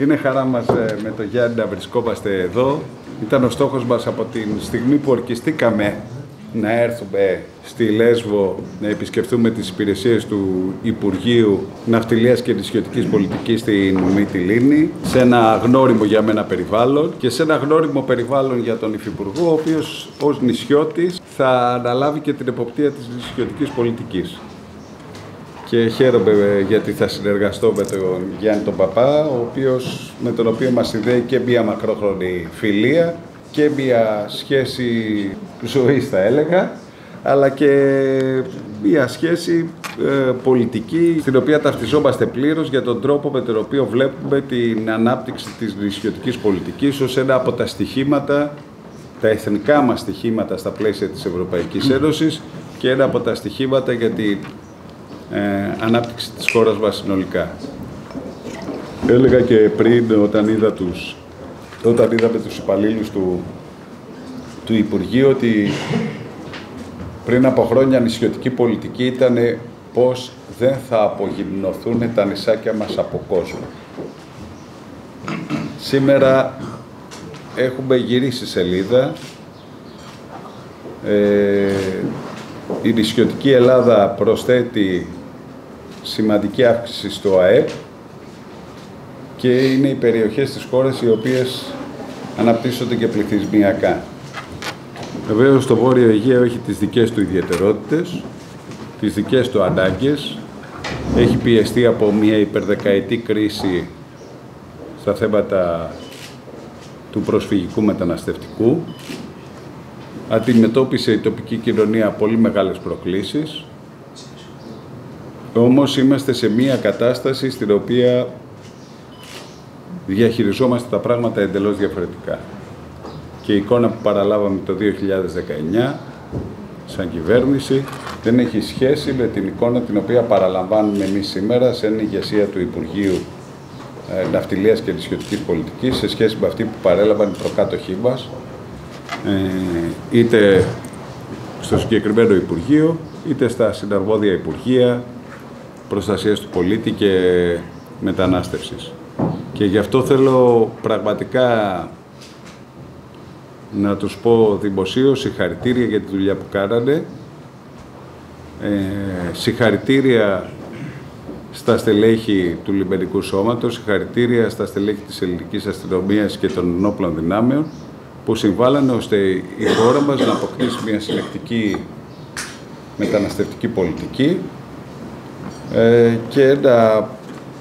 Είναι χαρά μας ε, με το Γιάννη να βρισκόμαστε εδώ. Ήταν ο στόχος μας από την στιγμή που ορκιστήκαμε να έρθουμε στη Λέσβο να επισκεφτούμε τις υπηρεσίες του Υπουργείου Ναυτιλίας και Νησιωτικής Πολιτικής στην Μυτιλίνη σε ένα γνώριμο για μένα περιβάλλον και σε ένα γνώριμο περιβάλλον για τον Υφυπουργό ο οποίος ως νησιώτης θα αναλάβει και την εποπτεία της νησιωτικής πολιτικής και χαίρομαι γιατί θα συνεργαστώ με τον Γιάννη τον Παπά, ο οποίος, με τον οποίο μας συνδέει και μία μακρόχρονη φιλία και μία σχέση ζωής θα έλεγα, αλλά και μία σχέση ε, πολιτική στην οποία ταυτιζόμαστε πλήρως για τον τρόπο με τον οποίο βλέπουμε την ανάπτυξη της νησιωτικής πολιτικής ως ένα από τα στοιχήματα, τα εθνικά μας στοιχήματα στα πλαίσια της Ευρωπαϊκής Ένωσης και ένα από τα στοιχήματα για την ε, ανάπτυξη της χώρας μας συνολικά. Έλεγα και πριν όταν είδα τους, όταν είδαμε τους υπαλλήλους του, του Υπουργείου ότι πριν από χρόνια νησιωτική πολιτική ήταν πώς δεν θα απογυμνοθούν τα νησάκια μας από κόσμο. Σήμερα έχουμε γυρίσει σελίδα. Ε, η νησιωτική Ελλάδα προσθέτει σημαντική αύξηση στο ΑΕΠ και είναι οι περιοχές της χώρας οι οποίες αναπτύσσονται και πληθυσμιακά. Βεβαίως το Βόρειο Αιγαίο έχει τις δικές του ιδιαιτερότητες, τις δικές του ανάγκες, έχει πιεστεί από μια υπερδεκαετή κρίση στα θέματα του προσφυγικού μεταναστευτικού. Αντιμετώπισε η τοπική κοινωνία πολύ μεγάλες προκλήσεις όμως είμαστε σε μία κατάσταση στην οποία διαχειριζόμαστε τα πράγματα εντελώς διαφορετικά. Και η εικόνα που παραλάβαμε το 2019 σαν κυβέρνηση δεν έχει σχέση με την εικόνα την οποία παραλαμβάνουμε εμείς σήμερα σε ηγεσία του Υπουργείου ε, Ναυτιλίας και Νησιωτικής Πολιτικής σε σχέση με αυτή που παρέλαβαν οι προκάτοχοί μας ε, είτε στο συγκεκριμένο Υπουργείο είτε στα συναρμόδια Υπουργεία προστασίας του πολίτη και μετανάστευσης. Και γι' αυτό θέλω πραγματικά να τους πω δημοσίως συγχαρητήρια για τη δουλειά που κάνανε. Ε, συγχαρητήρια στα στελέχη του Λιμενικού Σώματος, συγχαρητήρια στα στελέχη της ελληνικής αστυνομίας και των ενόπλων δυνάμεων που συμβάλλανε ώστε η χώρα μας να αποκτήσει μια συλλεκτική μεταναστευτική πολιτική ε, και να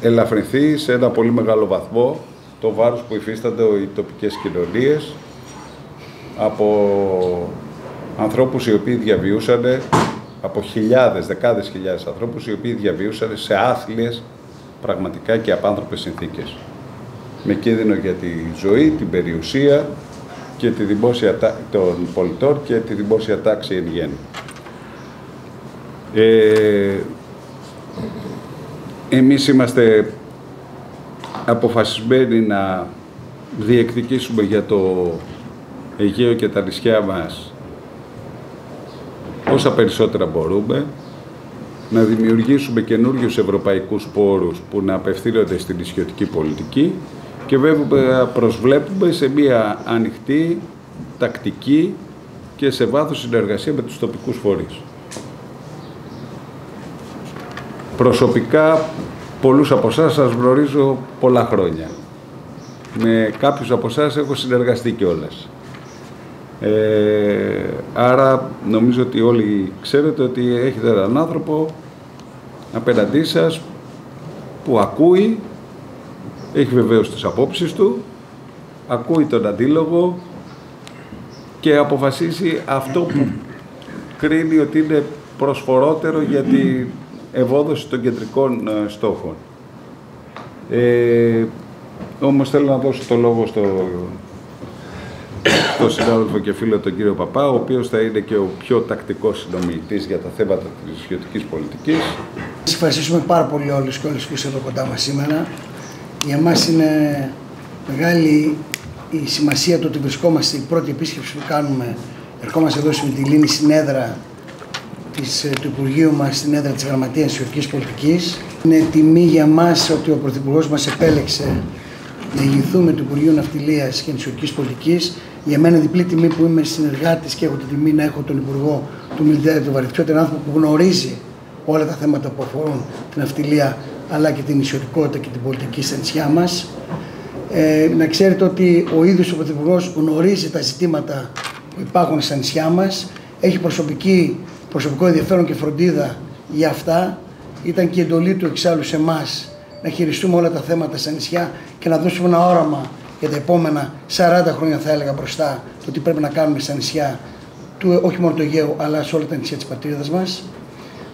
ελαφρυνθεί σε ένα πολύ μεγάλο βαθμό το βάρος που υφίστανται οι τοπικές κοινωνίες από ανθρώπους οι οποίοι διαβιούσαν, από χιλιάδες, δεκάδες χιλιάδες ανθρώπους οι οποίοι διαβιούσαν σε άθλιες πραγματικά και απάνθρωπες συνθήκες. Με κίνδυνο για τη ζωή, την περιουσία και τη δημόσια, των πολιτών και τη δημόσια τάξη εν γέννη. Ε, εμείς είμαστε αποφασισμένοι να διεκδικήσουμε για το Αιγαίο και τα νησιά μας όσα περισσότερα μπορούμε, να δημιουργήσουμε καινούριους ευρωπαϊκούς πόρους που να απευθύνονται στην νησιωτική πολιτική και βέβαια προσβλέπουμε σε μια ανοιχτή, τακτική και σε βάθος συνεργασία με τους τοπικούς φορείς. Προσωπικά, πολλούς από εσάς σας γνωρίζω πολλά χρόνια. Με κάποιους από εσάς έχω συνεργαστεί κιόλας. Ε, άρα νομίζω ότι όλοι ξέρετε ότι έχετε έναν άνθρωπο απέναντί σας που ακούει, έχει βεβαίως τις απόψεις του, ακούει τον αντίλογο και αποφασίζει αυτό που κρίνει ότι είναι προσφορότερο για την ευόδοση των κεντρικών ε, στόχων. Ε, όμως θέλω να δώσω το λόγο στο, στο συνάδελφο και φίλο τον κύριο Παπά, ο οποίος θα είναι και ο πιο τακτικός συνομιλητής για τα θέματα της ισχυωτικής πολιτικής. Σας ευχαριστήσουμε πάρα πολύ όλους και όλες που είστε εδώ κοντά μας σήμερα. Για εμάς είναι μεγάλη η σημασία του ότι βρισκόμαστε η πρώτη επίσκεψη που κάνουμε. Ερχόμαστε εδώ στη Μητυλίνη συνέδρα της, ε, του Υπουργείου μας στην έδρα της Γραμματείας της Πολιτικής. Είναι τιμή για μας ότι ο Πρωθυπουργός μας επέλεξε να ηγηθούμε του Υπουργείου Ναυτιλίας και Νησιωτική Πολιτικής. Για μένα διπλή τιμή που είμαι συνεργάτης και έχω την τιμή να έχω τον Υπουργό του Μιλτέρη, τον Βαρυφτσιό, τον άνθρωπο που γνωρίζει όλα τα θέματα που αφορούν την ναυτιλία αλλά και την νησιωτικότητα και την πολιτική στα νησιά μας. Ε, να ξέρετε ότι ο ίδιος ο Πρωθυπουργός γνωρίζει τα ζητήματα που υπάρχουν στα νησιά μας, έχει προσωπική, προσωπικό ενδιαφέρον και φροντίδα για αυτά. Ήταν και η εντολή του εξάλλου σε εμάς να χειριστούμε όλα τα θέματα στα νησιά και να δώσουμε ένα όραμα για τα επόμενα 40 χρόνια, θα έλεγα μπροστά, το τι πρέπει να κάνουμε στα νησιά του, όχι μόνο του Αιγαίου, αλλά σε όλα τα νησιά της πατρίδας μας.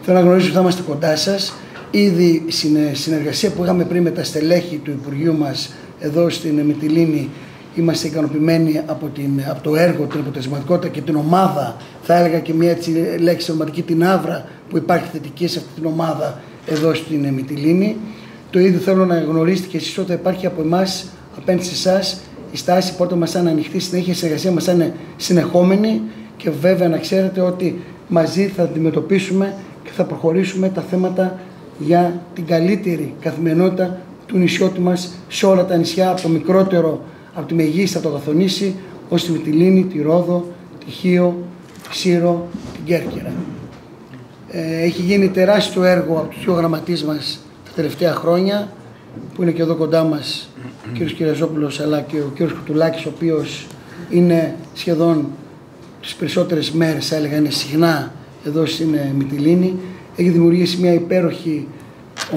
Θέλω να γνωρίζω ότι θα είμαστε κοντά σας. Ήδη συνεργασία που είχαμε πριν με τα στελέχη του Υπουργείου μας εδώ στην Μυτιλίνη είμαστε ικανοποιημένοι από, την, από το έργο, την αποτελεσματικότητα και την ομάδα, θα έλεγα και μια έτσι λέξη ομαδική, την άβρα που υπάρχει θετική σε αυτή την ομάδα εδώ στην Μυτιλίνη. Το ίδιο θέλω να γνωρίσετε και εσείς ότι υπάρχει από εμάς απέναντι σε εσάς η στάση πόρτα μας είναι ανοιχτή, συνέχεια η συνεργασία μας είναι συνεχόμενη και βέβαια να ξέρετε ότι μαζί θα αντιμετωπίσουμε και θα προχωρήσουμε τα θέματα για την καλύτερη καθημερινότητα του νησιώτη μας σε όλα τα νησιά, από το μικρότερο, από τη Μεγίστα, το Καθονήσι, ως τη Μυτιλίνη, τη Ρόδο, τη Χίο, τη Σύρο, την Κέρκυρα. Ε, έχει γίνει τεράστιο έργο από τους δύο γραμματείς μας τα τελευταία χρόνια, που είναι και εδώ κοντά μας ο κ. Κυραζόπουλος αλλά και ο κ. Κουτουλάκης, ο οποίος είναι σχεδόν τις περισσότερες μέρες, έλεγα, είναι συχνά εδώ στην Μυτιλίνη. Έχει δημιουργήσει μια υπέροχη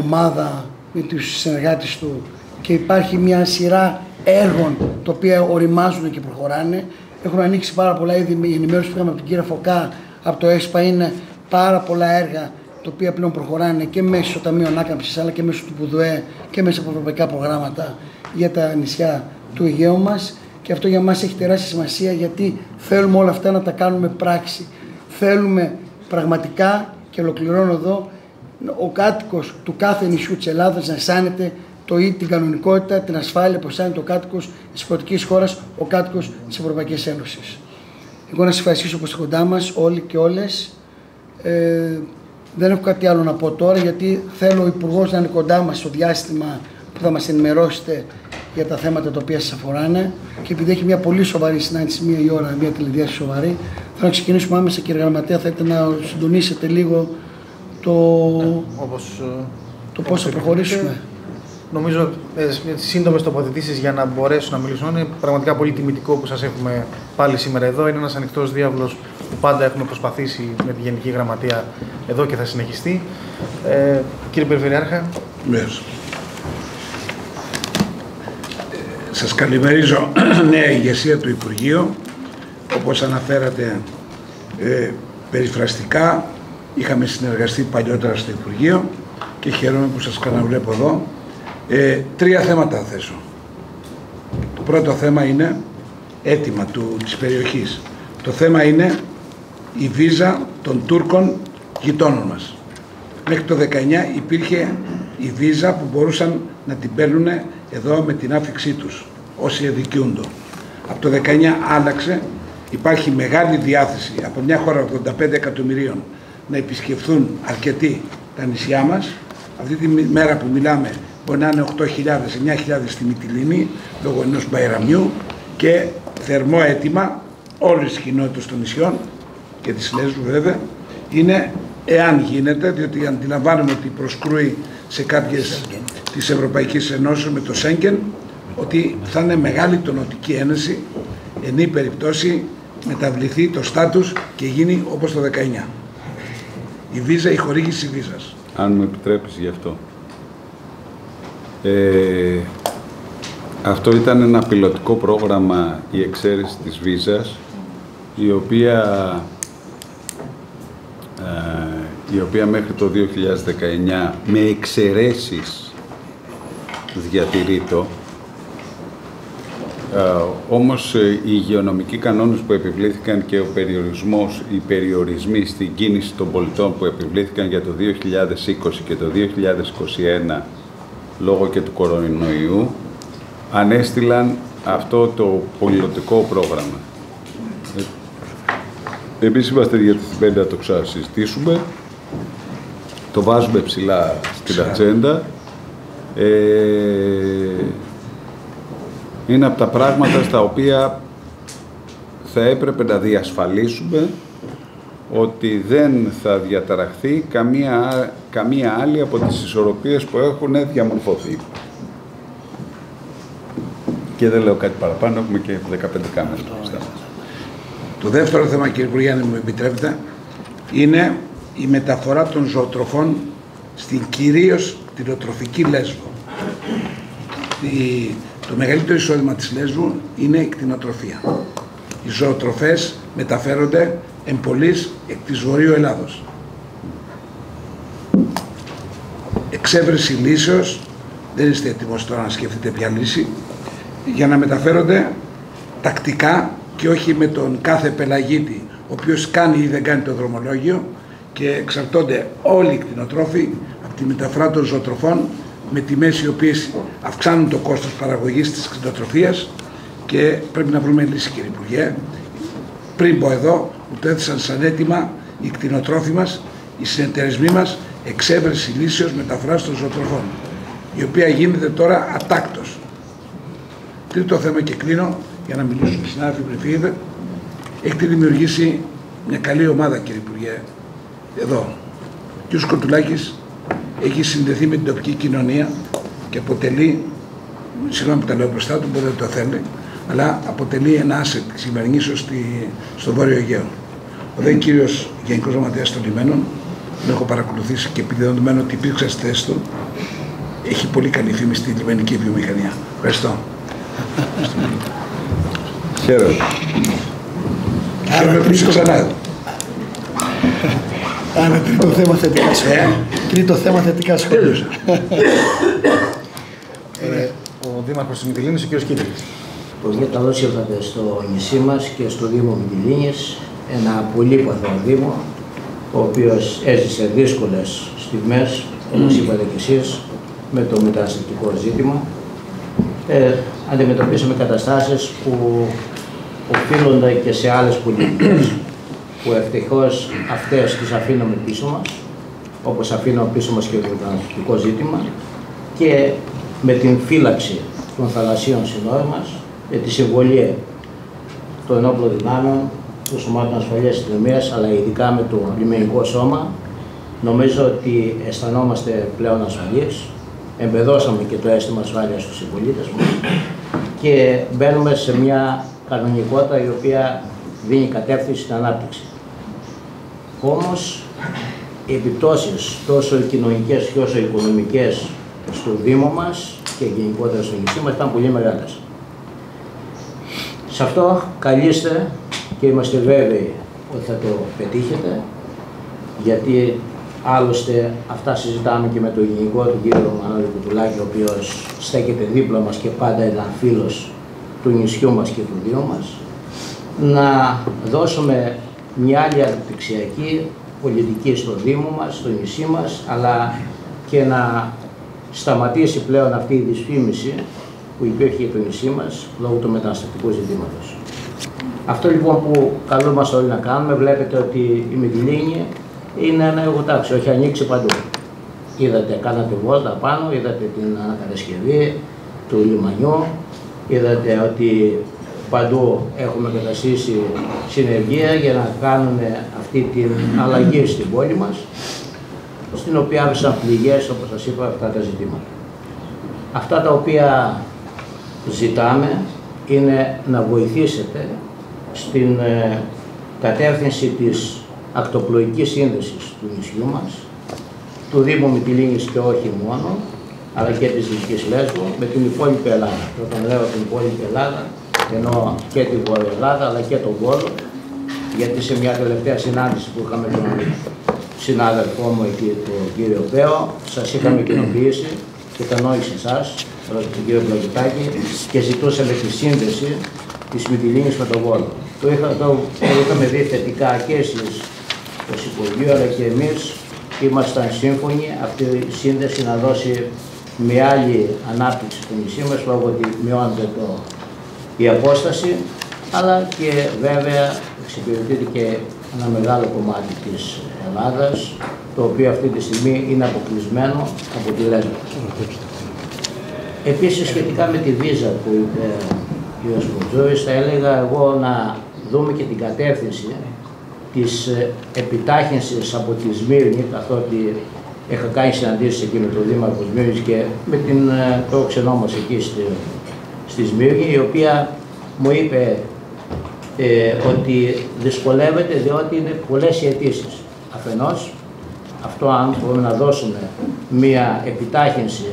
ομάδα με τους συνεργάτες του και υπάρχει μια σειρά έργων τα οποία οριμάζουν και προχωράνε. Έχουν ανοίξει πάρα πολλά ήδη η ενημέρωση που είχαμε από την κύρα Φωκά, από το ΕΣΠΑ είναι πάρα πολλά έργα τα οποία πλέον προχωράνε και μέσω του Ταμείου Ανάκαμψης αλλά και μέσω του ΠΟΔΟΕ και μέσα από ευρωπαϊκά προγράμματα για τα νησιά του Αιγαίου μας. Και αυτό για μας έχει τεράστια σημασία γιατί θέλουμε όλα αυτά να τα κάνουμε πράξη. Θέλουμε πραγματικά, και ολοκληρώνω εδώ, ο κάτοικος του κάθε νησιού της Ελλάδας να αισθάνεται το ή την κανονικότητα, την ασφάλεια που αισθάνεται ο κάτοικος της πολιτική χώρας, ο κάτοικος της Ευρωπαϊκής Ένωσης. Εγώ να σας ευχαριστήσω που είστε κοντά μας, όλοι και όλες. Ε, δεν έχω κάτι άλλο να πω τώρα γιατί θέλω ο Υπουργός να είναι κοντά μας στο διάστημα που θα μας ενημερώσετε για τα θέματα τα οποία σας αφοράνε. Και επειδή έχει μια πολύ σοβαρή συνάντηση, μία η ώρα, μια τηλεδιάστηση σοβαρή, θα να ξεκινήσουμε άμεσα, κύριε Γραμματέα. Θέλετε να συντονίσετε λίγο το, ναι, όπως, το πώς θα προχωρήσουμε. Νομίζω ε, σύντομες τοποθετήσεις για να μπορέσουν να μιλήσουν είναι πραγματικά πολύ τιμητικό που σας έχουμε πάλι σήμερα εδώ. Είναι ένας ανοιχτός διάβλος που πάντα έχουμε προσπαθήσει με τη Γενική Γραμματεία εδώ και θα συνεχιστεί. Ε, κύριε Περιφερειάρχα. Σας Σας καλημερίζω νέα ηγεσία του Υπουργείου. Όπως αναφέρατε ε, περιφραστικά, είχαμε συνεργαστεί παλιότερα στο Υπουργείο και χαίρομαι που σας ξαναβλέπω εδώ. Ε, τρία θέματα θα θέσω. Το πρώτο θέμα είναι έτοιμα του, της περιοχής. Το θέμα είναι η βίζα των Τούρκων γειτόνων μας. Μέχρι το 19 υπήρχε η βίζα που μπορούσαν να την παίρνουν εδώ με την άφηξή τους, όσοι εδικιούνται. Από το 19 άλλαξε, υπάρχει μεγάλη διάθεση από μια χώρα 85 εκατομμυρίων να επισκεφθούν αρκετοί τα νησιά μας. Αυτή τη μέρα που μιλάμε μπορεί να είναι 8.000-9.000 στη Μυτιλίνη λόγω ενός μπαϊραμιού και θερμό αίτημα όλες τις κοινότητες των νησιών και της Λέσβου βέβαια είναι εάν γίνεται, διότι αντιλαμβάνουμε ότι προσκρούει σε κάποιες της Ευρωπαϊκής Ενώσεως με το Σέγγεν ότι θα είναι μεγάλη τονοτική ένεση ενή περιπτώσει μεταβληθεί το στάτους και γίνει όπως το 19. Η βίζα, η χορήγηση βίζας. Αν μου επιτρέπεις γι' αυτό. Ε, αυτό ήταν ένα πιλωτικό πρόγραμμα η εξαίρεση της βίζας η οποία, ε, η οποία μέχρι το 2019 με εξαιρέσεις διατηρείτο. Ε, όμως ε, οι υγειονομικοί κανόνες που επιβλήθηκαν και ο περιορισμός, οι περιορισμοί στην κίνηση των πολιτών που επιβλήθηκαν για το 2020 και το 2021 λόγω και του κορονοϊού ανέστηλαν αυτό το πολιτικό πρόγραμμα. Ε, εμείς είμαστε διατεθειμένοι να το ξανασυζητήσουμε. Το βάζουμε ψηλά στην ατζέντα. Ε, είναι από τα πράγματα στα οποία θα έπρεπε να διασφαλίσουμε ότι δεν θα διαταραχθεί καμία, καμία άλλη από τις ισορροπίες που έχουν διαμορφωθεί. Και δεν λέω κάτι παραπάνω, έχουμε και 15 κάμερες μπροστά Το δεύτερο θέμα, κύριε Υπουργέ, αν μου επιτρέπετε, είναι η μεταφορά των ζωοτροφών στην κυρίως κτηνοτροφική λέσβο. το μεγαλύτερο εισόδημα της λέσβου είναι η κτηνοτροφία. Οι ζωοτροφές μεταφέρονται εμπολής εκ της Βορείου Ελλάδος. Εξέβρεση λύσεως, δεν είστε έτοιμος τώρα να σκεφτείτε ποια λύση, για να μεταφέρονται τακτικά και όχι με τον κάθε πελαγίτη ο οποίος κάνει ή δεν κάνει το δρομολόγιο και εξαρτώνται όλοι οι κτηνοτρόφοι από τη μεταφορά των ζωοτροφών με τιμές οι οποίες αυξάνουν το κόστος παραγωγής της κτηνοτροφίας και πρέπει να βρούμε λύση κύριε Υπουργέ. Πριν πω εδώ, που το έθεσαν σαν έτοιμα οι κτηνοτρόφοι μας, οι συνεταιρισμοί μας, εξέβρεση λύσεως μεταφοράς των ζωοτροφών, η οποία γίνεται τώρα ατάκτος. Τρίτο θέμα και κλείνω, για να μιλήσουμε συνάδελφοι πριν φύγετε. Έχετε δημιουργήσει μια καλή ομάδα κύριε Υπουργέ, εδώ. Ο κ. Κοτουλάκης έχει συνδεθεί με την τοπική κοινωνία και αποτελεί, συγγνώμη που τα λέω μπροστά του, μπορεί να το θέλει, αλλά αποτελεί ένα asset της κυβερνήσεως στο Βόρειο Αιγαίο. Ο δε κύριος Γενικός Γραμματέας των Λιμένων, τον έχω παρακολουθήσει και επειδή δεδομένου ότι υπήρξε στη θέση του, έχει πολύ καλή φήμη στη λιμενική βιομηχανία. Ευχαριστώ. Χαίρομαι. Χαίρομαι που είσαι ξανά εδώ. Άρα τρίτο θέμα θετικά σχόλια. Ε. Τρίτο θέμα θετικά σχόλια. Ε, ο Δήμαρχος της Μητυλίνης, ο κ. Κίτρης. Πολύ καλώς ήρθατε στο νησί μας και στο Δήμο Μητυλίνης, ένα πολύπαθο Δήμο, ο οποίος έζησε δύσκολες στιγμές, όπως είπατε κι εσείς, με το μεταναστευτικό ζήτημα. Ε, αντιμετωπίσαμε καταστάσεις που οφείλονται και σε άλλες πολιτικές, που ευτυχώς αυτές τις αφήνουμε πίσω μας, όπως αφήνουμε πίσω μας και το μεταναστευτικό ζήτημα, και με την φύλαξη των θαλασσίων συνόρων μας, με τη συμβολή των ενόπλων δυνάμεων, των σωμάτων ασφαλείας αστυνομίας, αλλά ειδικά με το λιμενικό σώμα, νομίζω ότι αισθανόμαστε πλέον ασφαλείς, εμπεδώσαμε και το αίσθημα ασφάλειας στους συμπολίτες μας και μπαίνουμε σε μια κανονικότητα η οποία δίνει κατεύθυνση στην ανάπτυξη. Όμως, οι επιπτώσεις τόσο κοινωνικές και όσο οικονομικές στο Δήμο μας και γενικότερα στο νησί μας ήταν πολύ μεγάλες. Σε αυτό καλείστε και είμαστε βέβαιοι ότι θα το πετύχετε, γιατί άλλωστε αυτά συζητάμε και με τον γενικό του κύριο Μανώλη Κουτουλάκη, ο οποίος στέκεται δίπλα μας και πάντα ήταν φίλος του νησιού μας και του Δήμου μας, να δώσουμε μια άλλη αναπτυξιακή πολιτική στο Δήμο μας, στο νησί μας, αλλά και να σταματήσει πλέον αυτή η δυσφήμιση που υπήρχε για το νησί μας λόγω του μεταναστευτικού ζητήματος. Αυτό λοιπόν που καλούμαστε όλοι να κάνουμε, βλέπετε ότι η Μητυλίνη είναι ένα εργοτάξιο, έχει ανοίξει παντού. Είδατε, κάνατε βόλτα πάνω, είδατε την ανακατασκευή του λιμανιού, είδατε ότι παντού έχουμε καταστήσει συνεργεία για να κάνουμε αυτή την αλλαγή στην πόλη μας, στην οποία άρχισαν πληγές, όπως σας είπα, αυτά τα ζητήματα. Αυτά τα οποία ζητάμε είναι να βοηθήσετε στην ε, κατεύθυνση της ακτοπλοϊκής σύνδεσης του νησιού μας, του Δήμου Μητυλίνης και όχι μόνο, αλλά και της Δυτικής Λέσβου, με την υπόλοιπη Ελλάδα. Και όταν λέω την υπόλοιπη Ελλάδα, εννοώ και την Βόρεια Ελλάδα, αλλά και τον Βόλο, γιατί σε μια τελευταία συνάντηση που είχαμε τον συνάδελφό μου εκεί, τον κύριο Πέο, σας είχαμε κοινοποιήσει και τα νόησε εσάς, τον κύριο Πλαγιτάκη, και ζητούσαμε τη σύνδεση της Μητυλίνης με τον Βόλο. Το, είχα, το, το είχαμε δει θετικά και εσείς ως Υπουργείο, αλλά και εμείς ήμασταν σύμφωνοι αυτή η σύνδεση να δώσει μια άλλη ανάπτυξη του νησί μας, λόγω ότι μειώνεται το, η απόσταση, αλλά και βέβαια εξυπηρετείται και ένα μεγάλο κομμάτι της Ελλάδας, το οποίο αυτή τη στιγμή είναι αποκλεισμένο από τη Λέσβο. Επίσης σχετικά με τη βίζα που είπε ο κ. Μποτζόης, θα έλεγα εγώ να δούμε και την κατεύθυνση της ε, επιτάχυνσης από τη Σμύρνη, καθότι είχα κάνει συναντήσεις εκεί με τον Δήμαρχο Σμύρνης και με την, ε, το ξενό μας εκεί στη, στη Σμύρνη, η οποία μου είπε ε, ότι δυσκολεύεται διότι είναι πολλές οι αιτήσεις. Αφενός, αυτό αν μπορούμε να δώσουμε μία επιτάχυνση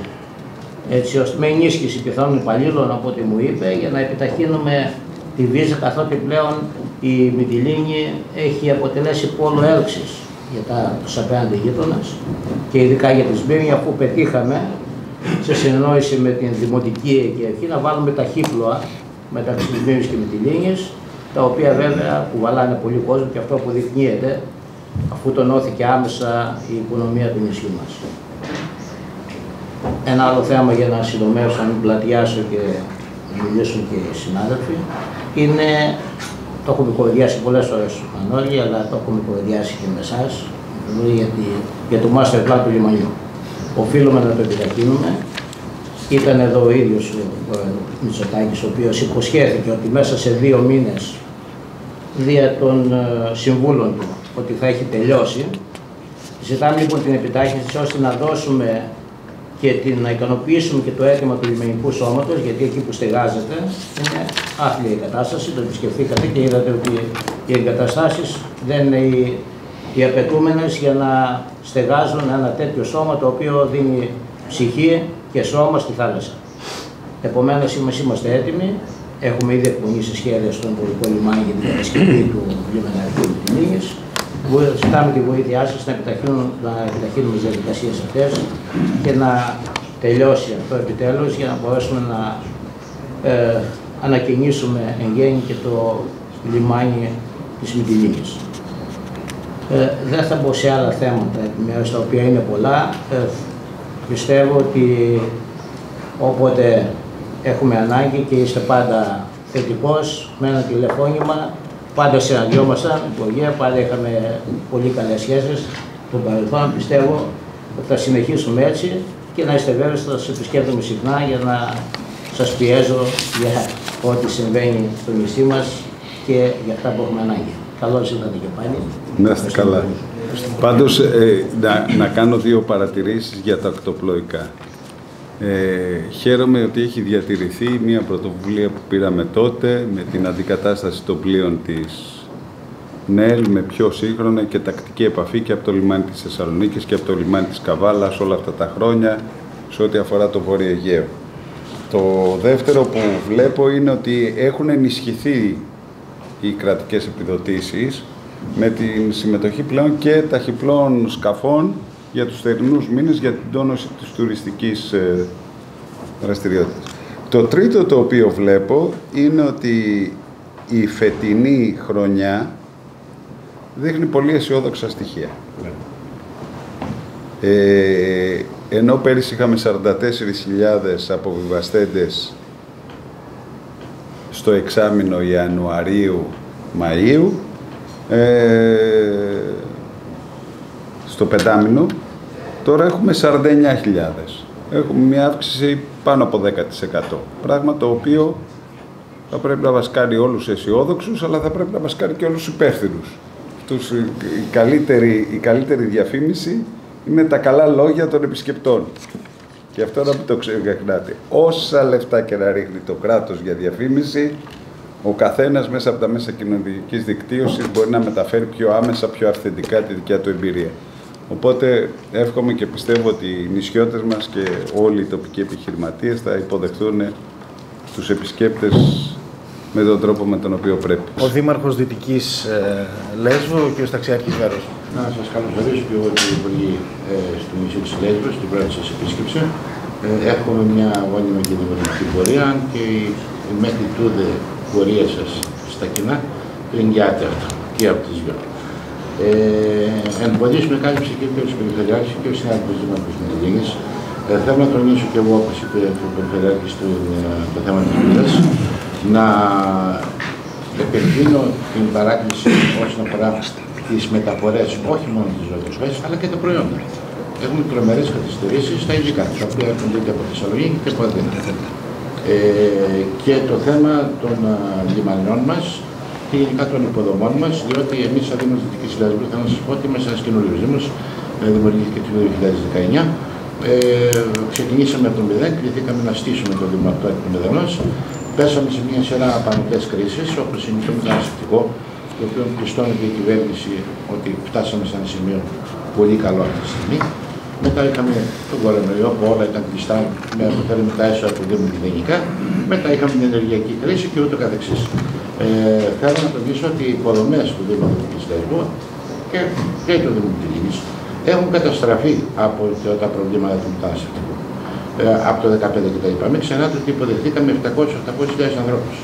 έτσι ώστε με ενίσχυση πιθανών υπαλλήλων από ό,τι μου είπε για να επιταχύνουμε τη βίζα καθότι πλέον η Μυτιλίνη έχει αποτελέσει πόλο έλξης για τα, τους απέναντι γείτονες και ειδικά για τη Σμύρνη αφού πετύχαμε σε συνεννόηση με την Δημοτική εκεί αρχή να βάλουμε ταχύπλοα μεταξύ της Σμύρνης και Μυτιλίνης τα οποία βέβαια κουβαλάνε πολύ κόσμο και αυτό που αποδεικνύεται αφού τονώθηκε άμεσα η οικονομία του νησιού μας. Ένα άλλο θέμα για να συντομεύσω, να μην πλατιάσω και να μιλήσουν και οι συνάδελφοι, είναι, το έχουμε κορδιάσει πολλές φορές στο Μανώλη, αλλά το έχουμε κορδιάσει και με εσάς, για, για το master plan του λιμανιού. Οφείλουμε να το επιταχύνουμε. Ήταν εδώ ο ίδιος ο Μητσοτάκης, ο οποίος υποσχέθηκε ότι μέσα σε δύο μήνες δια των ε, συμβούλων του ότι θα έχει τελειώσει. Ζητάμε λοιπόν την επιτάχυνση ώστε να δώσουμε και την, να ικανοποιήσουμε και το αίτημα του λιμενικού σώματος, γιατί εκεί που στεγάζεται είναι άθλια η κατάσταση. Το επισκεφθήκατε και είδατε ότι οι εγκαταστάσεις δεν είναι οι, οι απαιτούμενες για να στεγάζουν ένα τέτοιο σώμα το οποίο δίνει ψυχή και σώμα στη θάλασσα. Επομένως, είμαστε έτοιμοι. Έχουμε ήδη εκπονήσει σχέδια στον πολιτικό λιμάνι για την κατασκευή του λιμεναρικού της Ζητάμε τη βοήθειά σας να, να επιταχύνουμε τις διαδικασίες αυτές και να τελειώσει αυτό επιτέλους για να μπορέσουμε να ε, ανακαινήσουμε εν γέννη και το λιμάνι της Μητυλίνης. Ε, δεν θα μπω σε άλλα θέματα επιμέρους τα οποία είναι πολλά. Ε, πιστεύω ότι όποτε έχουμε ανάγκη και είστε πάντα θετικός με ένα τηλεφώνημα Πάντα συναντιόμασταν, υπουργεία, πάντα είχαμε πολύ καλές σχέσεις. Τον παρελθόν πιστεύω ότι θα συνεχίσουμε έτσι και να είστε βέβαιοι ότι θα σας επισκέπτομαι συχνά για να σας πιέζω για ό,τι συμβαίνει στο νησί μας και για αυτά που έχουμε ανάγκη. Καλώς ήρθατε και πάλι. Να είστε καλά. Πάντως, ε, να, να κάνω δύο παρατηρήσεις για τα ακτοπλοϊκά. Ε, χαίρομαι ότι έχει διατηρηθεί μια πρωτοβουλία που πήραμε τότε με την αντικατάσταση των πλοίων της ΝΕΛ με πιο σύγχρονα και τακτική επαφή και από το λιμάνι της Θεσσαλονίκης και από το λιμάνι της Καβάλας όλα αυτά τα χρόνια σε ό,τι αφορά το Βόρειο Αιγαίο. Το δεύτερο που βλέπω είναι ότι έχουν ενισχυθεί οι κρατικές επιδοτήσεις με την συμμετοχή πλέον και ταχυπλών σκαφών για τους θερινούς μήνες για την τόνωση της τουριστικής ε, δραστηριότητας. Το τρίτο το οποίο βλέπω είναι ότι η φετινή χρονιά δείχνει πολύ αισιόδοξα στοιχεία. Ε, ενώ πέρυσι είχαμε 44.000 αποβιβαστέντες στο εξάμηνο Ιανουαρίου-Μαΐου, ε, στο πεντάμινο, τώρα έχουμε 49.000. Έχουμε μια αύξηση πάνω από 10%. Πράγμα το οποίο θα πρέπει να μας κάνει όλους αισιόδοξους, αλλά θα πρέπει να μας κάνει και όλους υπεύθυνους. Η καλύτερη, η καλύτερη διαφήμιση είναι τα καλά λόγια των επισκεπτών. Και αυτό να μην το ξεχνάτε. Όσα λεφτά και να ρίχνει το κράτος για διαφήμιση, ο καθένας μέσα από τα μέσα κοινωνικής δικτύωσης μπορεί να μεταφέρει πιο άμεσα, πιο αυθεντικά τη δικιά του εμπειρία. Οπότε εύχομαι και πιστεύω ότι οι νησιώτες μας και όλοι οι τοπικοί επιχειρηματίες θα υποδεχθούν τους επισκέπτες με τον τρόπο με τον οποίο πρέπει. Ο Δήμαρχος Δυτικής ε, Λέσβου, ο κ. Ταξιάρχης Βέρος. Να σας καλωσορίσω και εγώ την Υπουργή ε, στο νησί της Λέσβου, στην πρώτη σας επίσκεψη. Ε, έχουμε μια αγώνιμη και δημοτική πορεία και η μέχρι τούδε πορεία σας στα κοινά το εγγυάται αυτό και από τις δυο. Ε, εν με κάλυψη και ο Περιφερειάρχης και ο συνάδελφος Δήμαρχος Μητυλίνης. Ε, θέλω να τονίσω και εγώ, όπως είπε ο Περιφερειάρχης, το, ε, το θέμα της δουλειάς, να επεκτείνω την παράκληση όσον αφορά τις μεταφορές, όχι μόνο της ζωοτροφές, αλλά και τα προϊόντα. έχουμε τρομερές καθυστερήσεις στα υλικά, τα οποία έρχονται είτε από Θεσσαλονίκη είτε από Αθήνα. Ε, και το θέμα των λιμανιών μας και γενικά των υποδομών μας, διότι εμείς σαν Δήμο Δυτική Λέσβου, θα σας πω ότι είμαστε ένα καινούριο Δήμο, ε, δημιουργήθηκε το 2019. Ε, ξεκινήσαμε από το 0, κληθήκαμε να στήσουμε το Δήμο αυτό εκ του μηδενός. Πέσαμε σε μια σειρά πανωτέ κρίσεις, όπως είναι το μεταναστευτικό, το οποίο πιστώνεται η κυβέρνηση ότι φτάσαμε σε ένα σημείο πολύ καλό αυτή τη στιγμή. Μετά είχαμε τον κορονοϊό που όλα ήταν κλειστά με αποτέλεσμα τα έσοδα του Δήμου και γενικά. Μετά είχαμε την ενεργειακή κρίση και ούτω καθεξής. Ε, θέλω να τονίσω ότι οι υποδομέ του Δήμου τη Λέσβου και, και του Δήμου τη έχουν καταστραφεί από τα προβλήματα του μεταναστευτικού. Ε, από το 2015 και τα είπαμε. Ξεχνάτε ότι υποδεχτήκαμε 700-800.000 ανθρώπους.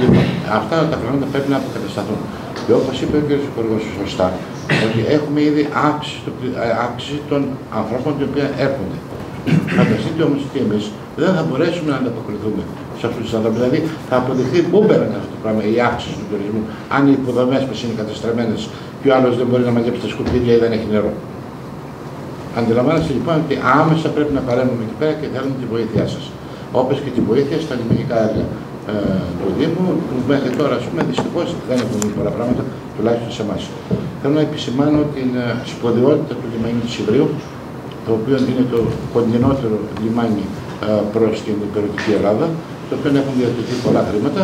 Λοιπόν, αυτά τα πράγματα πρέπει να αποκατασταθούν. Και όπως είπε ο κ. Υπουργός σωστά, ότι έχουμε ήδη αύξηση, των ανθρώπων οι οποίοι έρχονται. Φανταστείτε όμως ότι εμείς δεν θα μπορέσουμε να ανταποκριθούμε σε αυτούς τους ανθρώπους. Δηλαδή θα αποδειχθεί μπούμπεραν αυτό το πράγμα, η αύξηση του τουρισμού, αν οι υποδομές μας είναι καταστραμμένε και ο άλλος δεν μπορεί να μαζέψει τα σκουπίδια ή δεν έχει νερό. Αντιλαμβάνεστε λοιπόν ότι άμεσα πρέπει να παρέμβουμε εκεί πέρα και θέλουμε τη βοήθειά σας. Όπως και τη βοήθεια στα λιμενικά έργα ε, του Δήμου, που μέχρι τώρα πούμε, δυστυχώς δεν έχουν γίνει πολλά πράγματα, τουλάχιστον σε εμάς. Θέλω να επισημάνω την ε, σπουδαιότητα του λιμανιού της Ιδρύου, το οποίο είναι το κοντινότερο λιμάνι ε, προς την υπηρετική Ελλάδα, το οποίο έχουν διατηρηθεί πολλά χρήματα.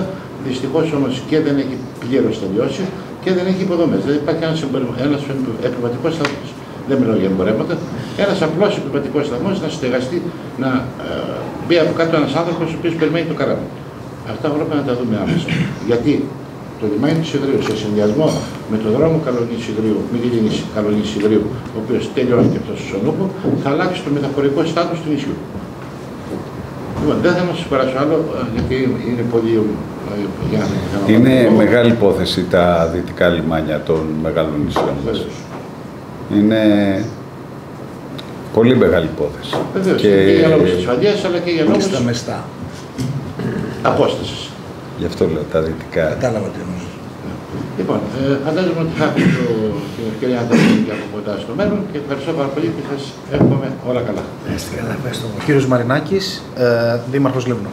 Δυστυχώς όμως και δεν έχει πλήρως τελειώσει και δεν έχει υποδομές. Δηλαδή υπάρχει ένας επιβατικός σταθμό δεν μιλάω για εμπορεύματα, ένας απλός επιβατικός σταθμό να στεγαστεί, να ε, μπει από κάτω ένας άνθρωπος ο οποίος περιμένει το καράβι. Αυτά όλα πρέπει να τα δούμε άμεσα. Γιατί το λιμάνι του Σιδρίου σε συνδυασμό με το δρόμο Καλονή Σιδρίου, Μιγελίνη Καλονή Σιδρίου, ο οποίος τελειώνει και αυτός στο Σονούπο, θα αλλάξει το μεταφορικό στάτους του νησιού. Λοιπόν, δεν θα μας περάσω άλλο, ε, γιατί είναι πολύ. Ε, είναι μεγάλη υπόθεση τα δυτικά λιμάνια των μεγάλων νησιών. Είναι πολύ μεγάλη υπόθεση. Βεβαίως, και, και για λόγους ασφαλείας, αλλά και για λόγους... Στα μεστά. Απόστασης. Γι' αυτό λέω τα δυτικά. Κατάλαβα τι εννοείς. Λοιπόν, ε, φαντάζομαι ότι θα έχουμε το, την ευκαιρία να τα πούμε και από κοντά στο μέλλον και ευχαριστώ πάρα πολύ και σας εύχομαι όλα καλά. Είστε καλά, ευχαριστώ. Ο κύριος Μαρινάκης, ε, Δήμαρχος Λίμνου.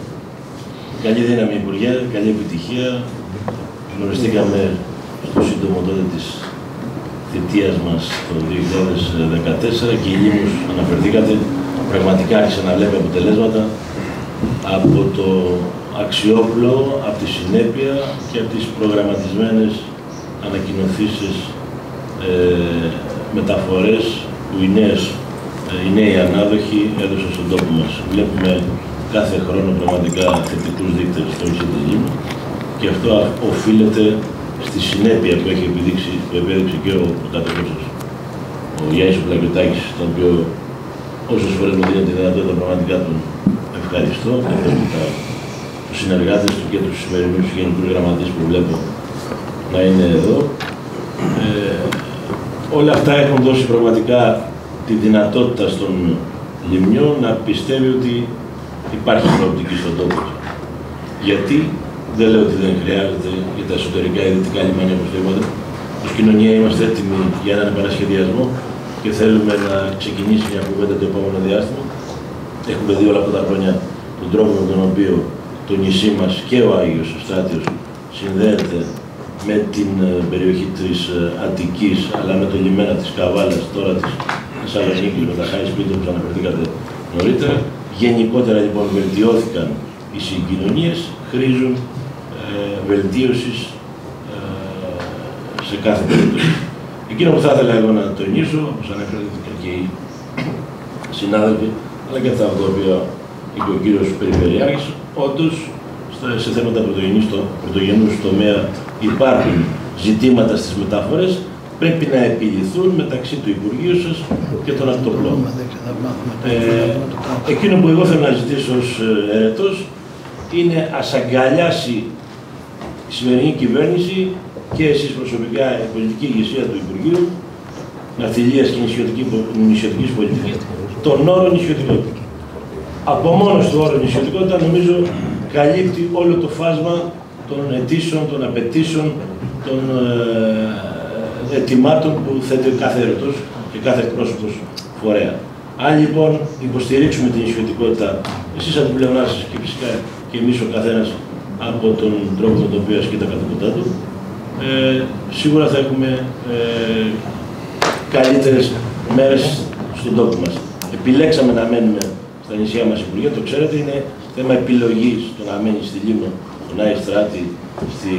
Καλή δύναμη Υπουργέ, καλή επιτυχία. Γνωριστήκαμε στο σύντομο τότε της θητείας μας το 2014 και η Λίμνους αναφερθήκατε, πραγματικά άρχισε να βλέπει αποτελέσματα από το αξιόπλο, από τη συνέπεια και από τις προγραμματισμένες ανακοινωθήσεις ε, μεταφορές που οι, νέες, ε, οι νέοι ανάδοχοι έδωσαν στον τόπο μας. Βλέπουμε κάθε χρόνο πραγματικά θετικούς δείκτες στο νησί της Λίμνου και αυτό οφείλεται στη συνέπεια που έχει επιδείξει, που επέδειξε και ο πρωτάτορός σας, ο Γιάννης Πλακιωτάκης, τον οποίο όσες φορές μου δίνει τη δυνατότητα πραγματικά τον ευχαριστώ, και τους συνεργάτες του και τους σημερινούς γενικούς γραμματείς που βλέπω να είναι εδώ. Ε, όλα αυτά έχουν δώσει πραγματικά τη δυνατότητα στον Λιμιό να πιστεύει ότι υπάρχει προοπτική στον τόπο Γιατί; Δεν λέω ότι δεν χρειάζεται για τα εσωτερικά ή δυτικά λιμάνια όπω είπατε. Ω κοινωνία είμαστε έτοιμοι για έναν επανασχεδιασμό και θέλουμε να ξεκινήσει μια κουβέντα το επόμενο διάστημα. Έχουμε δει όλα αυτά τα χρόνια τον τρόπο με τον οποίο το νησί μας και ο Άγιος Στάτιος συνδέεται με την ε, περιοχή της ε, Αττικής, αλλά με το λιμένα της Καβάλας, τώρα της Θεσσαλονίκης, με τα high speed που αναφερθήκατε νωρίτερα. Γενικότερα λοιπόν βελτιώθηκαν οι συγκοινωνίες, χρήζουν ε, βελτίωσης ε, σε κάθε περίπτωση. Εκείνο που θα ήθελα εγώ να τονίσω, όπως ανέφερε και οι συνάδελφοι, αλλά και αυτά τα οποία είπε ο κύριος Περιφερειάρχης, όντως σε θέματα πρωτογενούς τομέα υπάρχουν ζητήματα στις μεταφορές πρέπει να επιληθούν μεταξύ του Υπουργείου σας και των αυτοπλών. Ε, εκείνο που εγώ θέλω να ζητήσω ως ερετός είναι ας αγκαλιάσει η σημερινή κυβέρνηση και εσείς προσωπικά η πολιτική ηγεσία του Υπουργείου Ναυτιλίας και νησιωτικής πολιτικής τον όρο νησιωτικότητα. Από μόνος του όρο νησιωτικότητα νομίζω καλύπτει όλο το φάσμα των αιτήσεων, των απαιτήσεων, των ε, ετοιμάτων που θέτει κάθε ερωτός και κάθε εκπρόσωπος φορέα. Αν λοιπόν υποστηρίξουμε την ισχυωτικότητα, εσείς από την πλευρά σας και φυσικά και εμείς ο καθένας από τον τρόπο με τον οποίο ασκεί τα καθήκοντά του, ε, σίγουρα θα έχουμε ε, καλύτερες μέρες στον τόπο μας. Επιλέξαμε να μένουμε στα νησιά μας Υπουργεία, το ξέρετε, είναι θέμα επιλογής το να μένει στη Λίμνο, τον Άι Στράτη, στη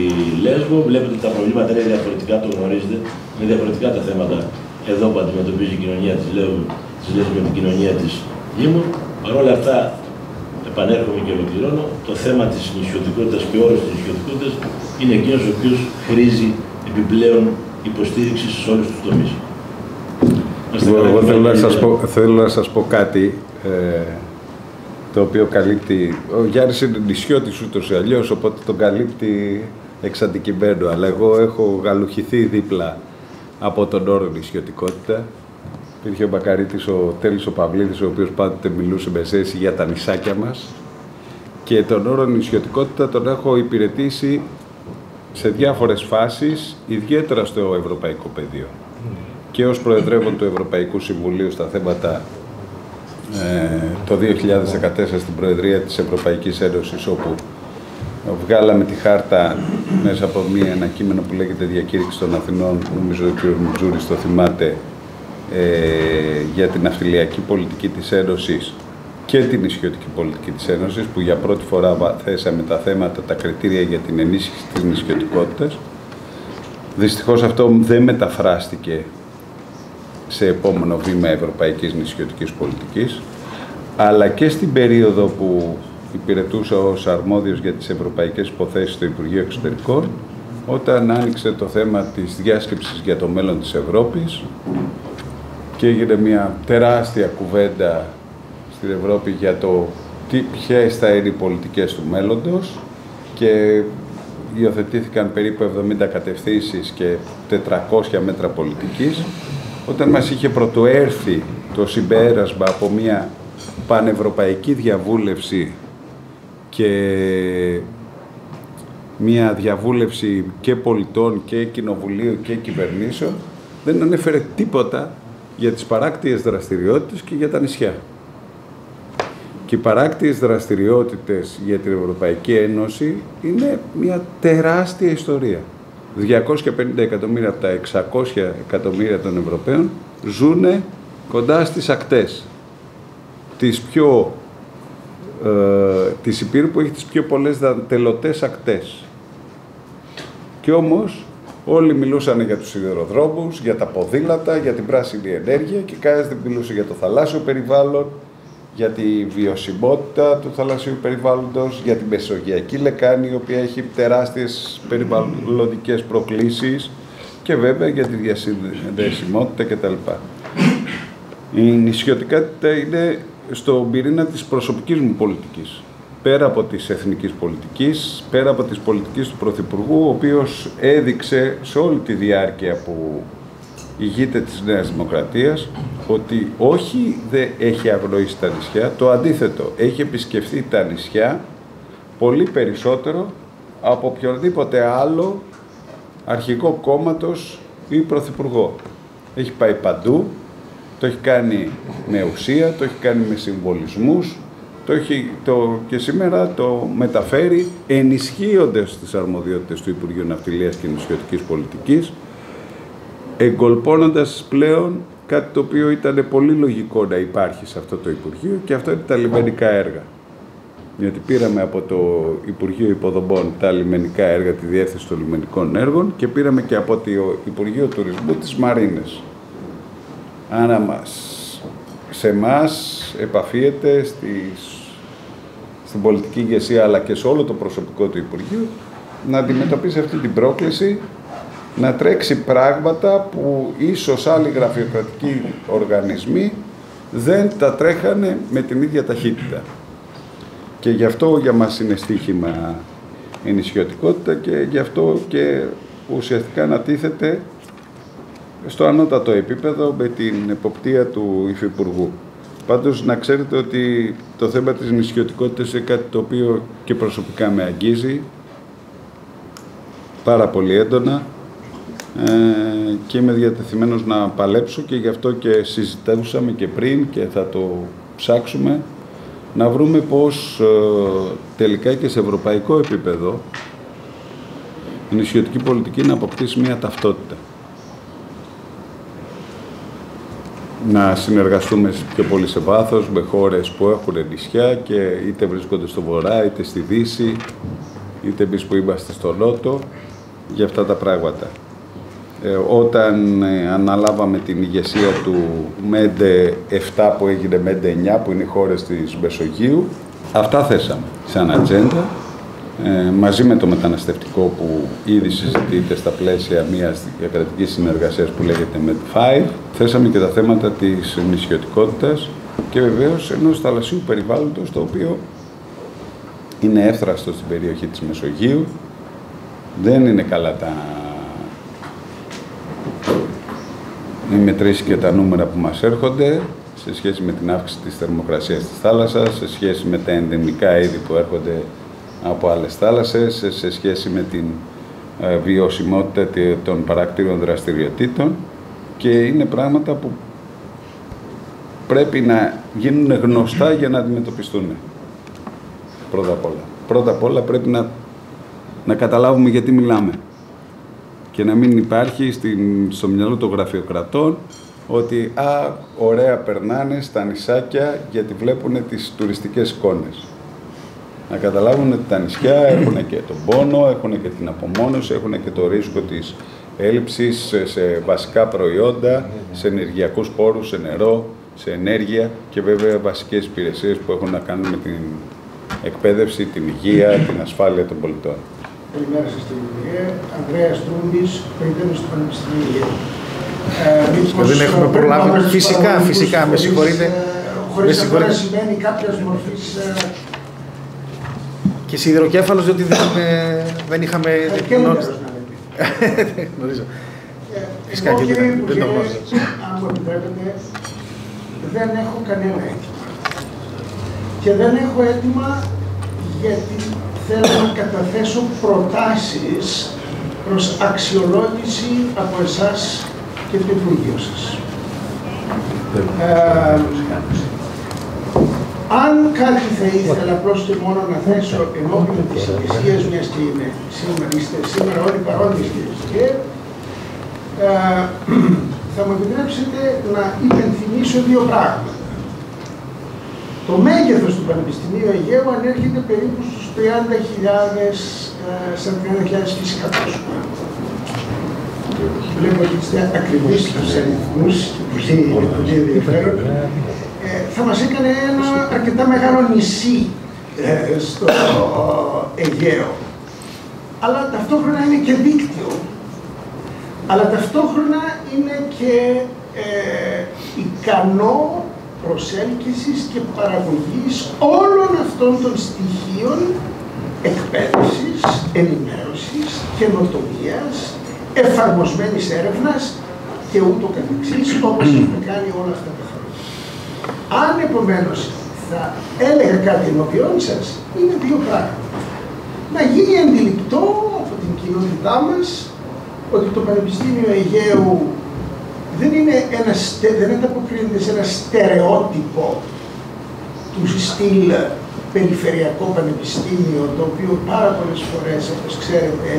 Λέσβο. Βλέπετε ότι τα προβλήματα είναι διαφορετικά, το γνωρίζετε. Είναι διαφορετικά τα θέματα εδώ που αντιμετωπίζει η κοινωνία της Λέσβου, της Λέσβου με την κοινωνία της Λίμνου. Παρ' όλα αυτά, επανέρχομαι και ολοκληρώνω, το θέμα της νησιωτικότητας και όρος της νησιωτικότητας είναι εκείνος ο οποίος χρήζει επιπλέον υποστήριξη σε όλους τους τομείς. Εγώ θέλω να, σας πω, θέλω να σας πω κάτι ε, το οποίο καλύπτει... Ο Γιάννης είναι νησιώτης ούτως ή αλλιώς, οπότε τον καλύπτει εξ αντικειμένου. Αλλά εγώ έχω γαλουχηθεί δίπλα από τον όρο νησιωτικότητα. Υπήρχε ο Μπακαρίτης, ο Τέλης ο Παυλίδης, ο οποίος πάντοτε μιλούσε με ζέση για τα νησάκια μας. Και τον όρο νησιωτικότητα τον έχω υπηρετήσει σε διάφορες φάσεις, ιδιαίτερα στο ευρωπαϊκό πεδίο και ως Προεδρεύον του Ευρωπαϊκού Συμβουλίου στα θέματα ε, το 2014 στην Προεδρία της Ευρωπαϊκής Ένωσης όπου βγάλαμε τη χάρτα μέσα από μία, ένα κείμενο που λέγεται Διακήρυξη των Αθηνών, νομίζω ότι ο κ. Μουτζούρης το θυμάται, ε, για την αυτιλιακή πολιτική της Ένωσης και την ισχυωτική πολιτική της Ένωσης, που για πρώτη φορά θέσαμε τα θέματα, τα κριτήρια για την ενίσχυση της νησιωτικότητας. Δυστυχώς αυτό δεν μεταφράστηκε σε επόμενο βήμα ευρωπαϊκής νησιωτικής πολιτικής, αλλά και στην περίοδο που υπηρετούσα ως αρμόδιος για τις ευρωπαϊκές υποθέσεις στο Υπουργείο Εξωτερικών, όταν άνοιξε το θέμα της διάσκεψης για το μέλλον της Ευρώπης και έγινε μια τεράστια κουβέντα στην Ευρώπη για το τι, ποιες θα είναι οι πολιτικές του μέλλοντος και υιοθετήθηκαν περίπου 70 κατευθύνσεις και 400 μέτρα πολιτικής όταν μας είχε πρωτοέρθει το συμπέρασμα από μια πανευρωπαϊκή διαβούλευση και μια διαβούλευση και πολιτών και κοινοβουλίου και κυβερνήσεων δεν ανέφερε τίποτα για τις παράκτιες δραστηριότητες και για τα νησιά. Και οι παράκτιες δραστηριότητες για την Ευρωπαϊκή Ένωση είναι μια τεράστια ιστορία. 250 εκατομμύρια από τα 600 εκατομμύρια των Ευρωπαίων ζουν κοντά στις ακτές της πιο ε, της Υπήρου που έχει τις πιο πολλές τελωτές ακτές. Και όμως όλοι μιλούσαν για τους σιδηροδρόμους, για τα ποδήλατα, για την πράσινη ενέργεια και κανένας δεν μιλούσε για το θαλάσσιο περιβάλλον, για τη βιωσιμότητα του θαλασσίου περιβάλλοντος, για τη Μεσογειακή Λεκάνη, η οποία έχει τεράστιες περιβαλλοντικές προκλήσεις και βέβαια για τη διασυνδεσιμότητα κτλ. Η νησιωτικότητα είναι στον πυρήνα της προσωπικής μου πολιτικής. Πέρα από της εθνικής πολιτικής, πέρα από της πολιτικής του Πρωθυπουργού, ο οποίος έδειξε σε όλη τη διάρκεια που ηγείται της Νέας Δημοκρατίας ότι όχι δεν έχει αγνοήσει τα νησιά, το αντίθετο, έχει επισκεφθεί τα νησιά πολύ περισσότερο από οποιοδήποτε άλλο αρχικό κόμματος ή πρωθυπουργό. Έχει πάει παντού, το έχει κάνει με ουσία, το έχει κάνει με συμβολισμούς, το έχει, το, και σήμερα το μεταφέρει ενισχύοντας τις αρμοδιότητες του Υπουργείου Ναυτιλίας και Νησιωτικής Πολιτικής εγκολπώνοντας πλέον κάτι το οποίο ήταν πολύ λογικό να υπάρχει σε αυτό το Υπουργείο και αυτό είναι τα λιμενικά έργα. Γιατί πήραμε από το Υπουργείο Υποδομών τα λιμενικά έργα, τη διεύθυνση των λιμενικών έργων και πήραμε και από το Υπουργείο Τουρισμού τις Μαρίνες. Άρα μας, σε εμά επαφίεται στις, στην πολιτική ηγεσία αλλά και σε όλο το προσωπικό του Υπουργείου να αντιμετωπίσει αυτή την πρόκληση να τρέξει πράγματα που ίσως άλλοι γραφειοκρατικοί οργανισμοί δεν τα τρέχανε με την ίδια ταχύτητα. Και γι' αυτό για μας είναι στοίχημα η νησιωτικότητα και γι' αυτό και ουσιαστικά ανατίθεται στο ανώτατο επίπεδο με την εποπτεία του Υφυπουργού. Πάντως να ξέρετε ότι το θέμα της νησιωτικότητας είναι κάτι το οποίο και προσωπικά με αγγίζει πάρα πολύ έντονα ε, και είμαι διατεθειμένος να παλέψω και γι' αυτό και συζητούσαμε και πριν και θα το ψάξουμε να βρούμε πώς ε, τελικά και σε ευρωπαϊκό επίπεδο η νησιωτική πολιτική να αποκτήσει μια ταυτότητα. Να συνεργαστούμε πιο πολύ σε βάθος με χώρες που έχουν νησιά και είτε βρίσκονται στο βορρά, είτε στη δύση, είτε εμείς που είμαστε στο νότο, για αυτά τα πράγματα. Ε, όταν ε, αναλάβαμε την ηγεσία του ΜΕΝΤΕ 7 που έγινε ΜΕΝΤΕ 9 που είναι οι χώρες της Μεσογείου αυτά θέσαμε σαν ατζέντα ε, μαζί με το μεταναστευτικό που ήδη συζητείται στα πλαίσια μιας διακρατικής συνεργασίας που λέγεται MED5 θέσαμε και τα θέματα της νησιωτικότητας και βεβαίως ενός θαλασσίου περιβάλλοντος το οποίο είναι εύθραστο στην περιοχή της Μεσογείου. Δεν είναι καλά τα μην μετρήσει και τα νούμερα που μας έρχονται σε σχέση με την αύξηση της θερμοκρασίας της θάλασσας, σε σχέση με τα ενδεμικά είδη που έρχονται από άλλες θάλασσες, σε σχέση με την ε, βιωσιμότητα των παρακτήρων δραστηριοτήτων και είναι πράγματα που πρέπει να γίνουν γνωστά για να αντιμετωπιστούν. Πρώτα απ' όλα. Πρώτα απ' όλα πρέπει να, να καταλάβουμε γιατί μιλάμε και να μην υπάρχει στην, στο μυαλό των γραφειοκρατών ότι α, ωραία περνάνε στα νησάκια γιατί βλέπουν τις τουριστικές εικόνες. Να καταλάβουν ότι τα νησιά έχουν και τον πόνο, έχουν και την απομόνωση, έχουν και το ρίσκο της έλλειψης σε, βασικά προϊόντα, σε ενεργειακούς πόρους, σε νερό, σε ενέργεια και βέβαια βασικές υπηρεσίες που έχουν να κάνουν με την εκπαίδευση, την υγεία, την ασφάλεια των πολιτών. Καλημέρα σας κύριε Ανδρέας Τρούντης, περιττέρος του Πανεπιστημίου ε, Δεν έχουμε προλάβει. Φυσικά, φυσικά, με συγχωρείτε. Χωρίς αυτό να σημαίνει κάποιας μορφής... Ε, και σιδηροκέφαλος, διότι δεν, δεν είχαμε... Και Γνωρίζω. Φυσικά και δεν το γνώριζα. Αν μου επιτρέπετε, δεν έχω κανένα έτοιμα. Και δεν έχω έτοιμα γιατί θέλω να καταθέσω προτάσεις προς αξιολόγηση από εσάς και το Υπουργείο σας. Ε, αν κάτι θα ήθελα απλώς και μόνο να θέσω ενώπιον της εκκλησίας μιας και είναι σήμερα, είστε σήμερα όλοι παρόντες κύριε και ε, θα μου επιτρέψετε να υπενθυμίσω δύο πράγματα. Το μέγεθος του Πανεπιστημίου Αιγαίου ανέρχεται περίπου στους 30.000 σαν 30.000 φυσικά πρόσωπα. Βλέπω ότι είστε ακριβείς στους αριθμούς και πολύ ενδιαφέρον. Ε, θα μας έκανε ένα αρκετά μεγάλο νησί ε, στο Αιγαίο. Αλλά ταυτόχρονα είναι και δίκτυο. Αλλά ταυτόχρονα είναι και ε, ικανό προσέλκυσης και παραγωγής όλων αυτών των στοιχείων εκπαίδευσης, ενημέρωσης, καινοτομίας, εφαρμοσμένης έρευνας και ούτω καθεξής, όπως έχουμε κάνει όλα αυτά τα χρόνια. Αν επομένως θα έλεγα κάτι ενώπιόν σας, είναι δύο πράγματα. Να γίνει αντιληπτό από την κοινότητά μας ότι το Πανεπιστήμιο Αιγαίου δεν, είναι ένα, δεν ανταποκρίνεται σε ένα στερεότυπο του στυλ περιφερειακό πανεπιστήμιο, το οποίο πάρα πολλές φορές, όπως ξέρετε,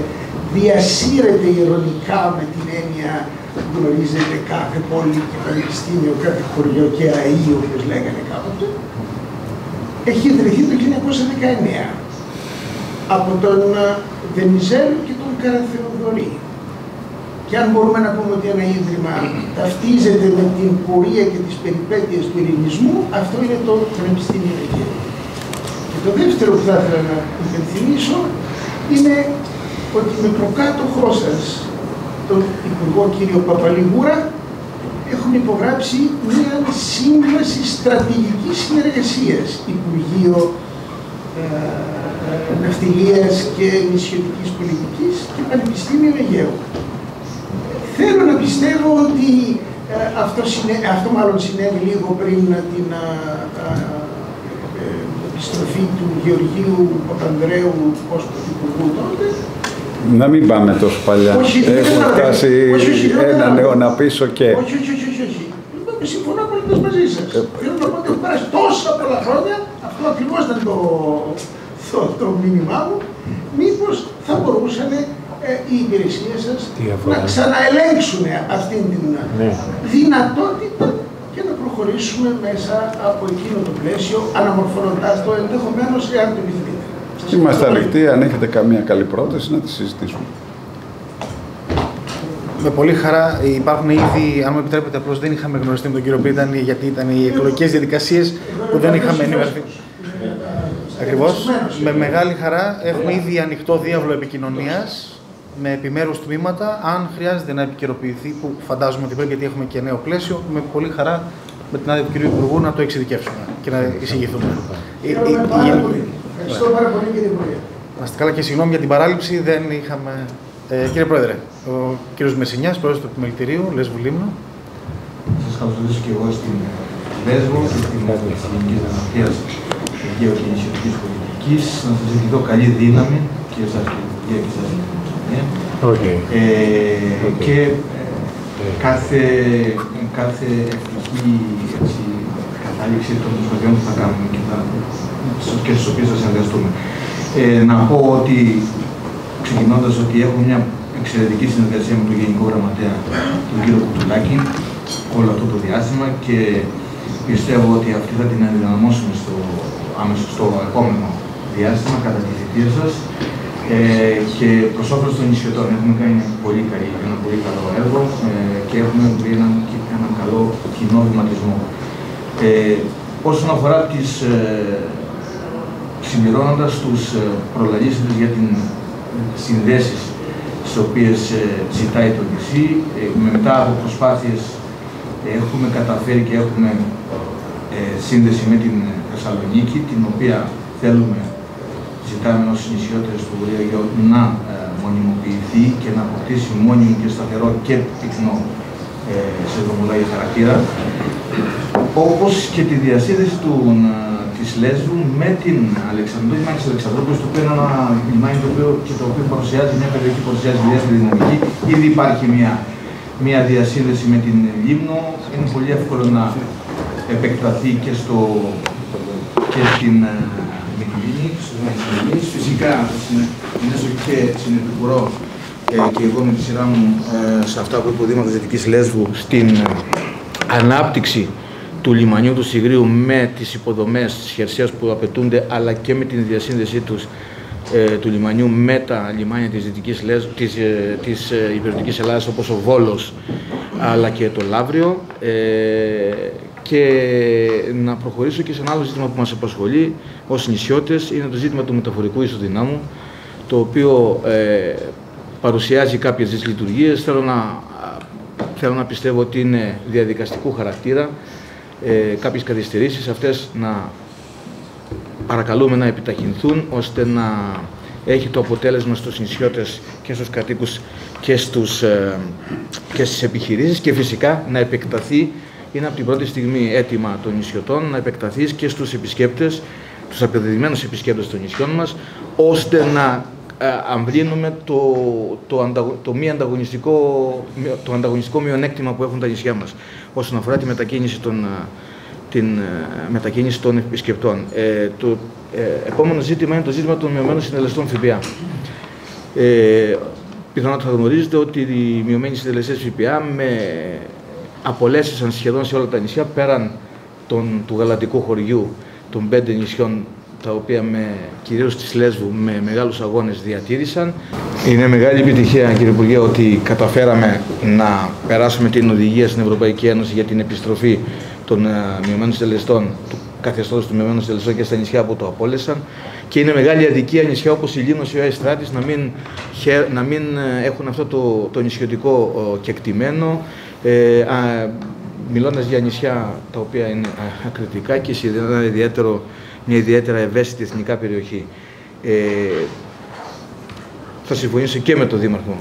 διασύρεται ηρωνικά με την έννοια γνωρίζετε κάθε πόλη και πανεπιστήμιο, κάθε χωριό και ΑΕΗ, όπως λέγανε κάποτε, έχει ιδρυθεί το 1919 από τον Δενιζέλ και τον Καραθεοδωρή. Και αν μπορούμε να πούμε ότι ένα ίδρυμα ταυτίζεται με την πορεία και τις περιπέτειες του ειρηνισμού, αυτό είναι το Πανεπιστήμιο Αιγαίου. Και το δεύτερο που θα ήθελα να υπενθυμίσω είναι ότι με προκάτοχό σας, τον Υπουργό κύριο Παπαλιγούρα, έχουν υπογράψει μια σύμβαση στρατηγικής συνεργασίας Υπουργείο ε, ε Ναυτιλίας και Νησιωτικής Πολιτικής και Πανεπιστήμιο Αιγαίου. Θέλω να πιστεύω ότι ε, αυτό, συνέ, αυτό μάλλον συνέβη λίγο πριν την ε, επιστροφή του Γεωργίου Παπανδρέου ως πρωθυπουργού τότε. Να μην πάμε τόσο παλιά. Όχι, δεν Έχουμε καταλαβαίνω. φτάσει Όχι, όχι, δεν έναν καταλαβαίνω. αιώνα πίσω και. Όχι, όχι, όχι, όχι, όχι. Λοιπόν, Συμφωνώ απολύτως μαζί σας. Θέλω να πω ότι έχουν περάσει τόσα πολλά χρόνια, αυτό ακριβώς ήταν το, το, το μήνυμά μου. Μήπως θα μπορούσαν ε, οι υπηρεσίε σα να ξαναελέγξουν αυτή την δυνατότητα και να προχωρήσουμε μέσα από εκείνο το πλαίσιο, αναμορφώνοντα το ενδεχομένω εάν το επιθυμείτε. Σας Είμαστε ευχαριστώ. ανοιχτοί, αν έχετε καμία καλή πρόταση να τη συζητήσουμε. Με πολύ χαρά υπάρχουν ήδη, αν μου επιτρέπετε, απλώ δεν είχαμε γνωριστεί με τον κύριο Πίτανη γιατί ήταν οι εκλογικέ διαδικασίε που δεν είχαμε ενημερωθεί. Ακριβώ. Με μεγάλη χαρά έχουμε ήδη ανοιχτό διάβλο επικοινωνία με επιμέρους τμήματα. Αν χρειάζεται να επικαιροποιηθεί, που φαντάζομαι ότι πρέπει γιατί έχουμε και νέο πλαίσιο, με πολύ χαρά με την άδεια του κυρίου Υπουργού να το εξειδικεύσουμε και να εισηγηθούμε. Η- η- η- Χαίρομαι πάρα η- πολύ. Ευχαριστώ πάρα πολύ κύριε Υπουργέ. να είστε καλά και συγγνώμη για την παράληψη, δεν είχαμε. Ε, κύριε Πρόεδρε, ο κύριος Μεσσηνιάς, πρόεδρος του Επιμελητηρίου, Λέσβου Λίμνου. Σας καλωσορίσω και εγώ στην Λέσβο και στην Γενική Γραμματεία Αιγαίου και Νησιωτικής Πολιτικής. Να σας ευχηθώ καλή δύναμη και σας και Υπουργεία και σας Κοινωνία. Ε, και ε, κάθε, κάθε ευτυχή έτσι, κατάληξη των προσπαθειών που θα κάνουμε και, θα, και στις οποίες θα συνεργαστούμε. Ε, να πω ότι ξεκινώντας ότι έχουμε μια εξαιρετική συνεργασία με τον Γενικό Γραμματέα, τον κύριο Κουτουλάκη, όλο αυτό το διάστημα και πιστεύω ότι αυτή θα την ενδυναμώσουμε στο, άμεσο στο επόμενο διάστημα κατά τη θητεία σας ε, και προς όφελος των νησιωτών. Έχουμε κάνει ένα πολύ, καλή, ένα πολύ καλό έργο ε, και έχουμε βρει έναν, έναν καλό κοινό βηματισμό. Ε, όσον αφορά τις ε, συμπληρώνοντας τους ε, προλαλήσαντες για την συνδέσεις στις οποίες ε, ζητάει το νησί. Ε, μετά από προσπάθειες ε, έχουμε καταφέρει και έχουμε ε, σύνδεση με την Θεσσαλονίκη, την οποία θέλουμε, ζητάμε ως νησιότερες του Βορείου Αιγαίου να ε, μονιμοποιηθεί και να αποκτήσει μόνιμο και σταθερό και πυκνό ε, σε δρομολόγια χαρακτήρα όπως και τη διασύνδεση του, ε, της Λέσβου με την Αλεξανδρού, λιμάνι της Αλεξανδρούπολης, το οποίο είναι ένα λιμάνι το οποίο, και το οποίο παρουσιάζει μια περιοχή που παρουσιάζει ιδιαίτερη δυναμική. Ήδη υπάρχει μια, μια διασύνδεση με την Λίμνο. Είναι πολύ εύκολο να επεκταθεί και, στο, και στην ε, Μυκυλίνη, στους Μυκυλίνης. Φυσικά θα συνεχίσω και συνεπικουρώ ε, και εγώ με τη σειρά μου ε, σε αυτά που είπε ο Δήμαρχος Δυτικής Λέσβου στην ε, ανάπτυξη του λιμανιού του Σιγρίου με τις υποδομές της χερσαίας που απαιτούνται αλλά και με την διασύνδεσή τους ε, του λιμανιού με τα λιμάνια της, Δυτικής Λέσβου, της, ε, της ε, υπηρετικής Ελλάδας όπως ο Βόλος αλλά και το Λαύριο ε, και να προχωρήσω και σε ένα άλλο ζήτημα που μας απασχολεί ως νησιώτες είναι το ζήτημα του μεταφορικού ισοδυνάμου το οποίο ε, παρουσιάζει κάποιες δυσλειτουργίες. Θέλω να, θέλω να πιστεύω ότι είναι διαδικαστικού χαρακτήρα ε, κάποιες καθυστερήσεις αυτές να παρακαλούμε να επιταχυνθούν ώστε να έχει το αποτέλεσμα στους νησιώτες και στους κατοίκους και, στους, ε, και στις επιχειρήσεις και φυσικά να επεκταθεί είναι από την πρώτη στιγμή έτοιμα των νησιωτών να επεκταθείς και στους επισκέπτες, τους απεδεδειμένους επισκέπτες των νησιών μας, ώστε να ε, αμβλύνουμε το, το, ανταγω- το, μη ανταγωνιστικό, το ανταγωνιστικό μειονέκτημα που έχουν τα νησιά μας όσον αφορά τη μετακίνηση των, ε, την ε, μετακίνηση των επισκεπτών. Ε, το ε, επόμενο ζήτημα είναι το ζήτημα των μειωμένων συντελεστών ΦΠΑ. Ε, πιθανότατα θα γνωρίζετε ότι οι μειωμένοι συντελεστές ΦΠΑ με απολέσσαν σχεδόν σε όλα τα νησιά πέραν των, του γαλατικού χωριού των πέντε νησιών τα οποία με, κυρίως της Λέσβου με μεγάλους αγώνες διατήρησαν. Είναι μεγάλη επιτυχία κύριε Υπουργέ ότι καταφέραμε να περάσουμε την οδηγία στην Ευρωπαϊκή Ένωση για την επιστροφή των ε, μειωμένων συντελεστών, του καθεστώτος των μειωμένων συντελεστών και στα νησιά που το απόλυσαν και είναι μεγάλη αδικία νησιά όπως η Λίμνος ή ο Αϊστράτης να μην, χε- να μην ε, έχουν αυτό το, το νησιωτικό ο, κεκτημένο ε, α, μιλώντας για νησιά τα οποία είναι α, ακριτικά και σε ένα ιδιαίτερο, μια ιδιαίτερα ευαίσθητη εθνικά περιοχή. Ε, θα συμφωνήσω και με τον Δήμαρχο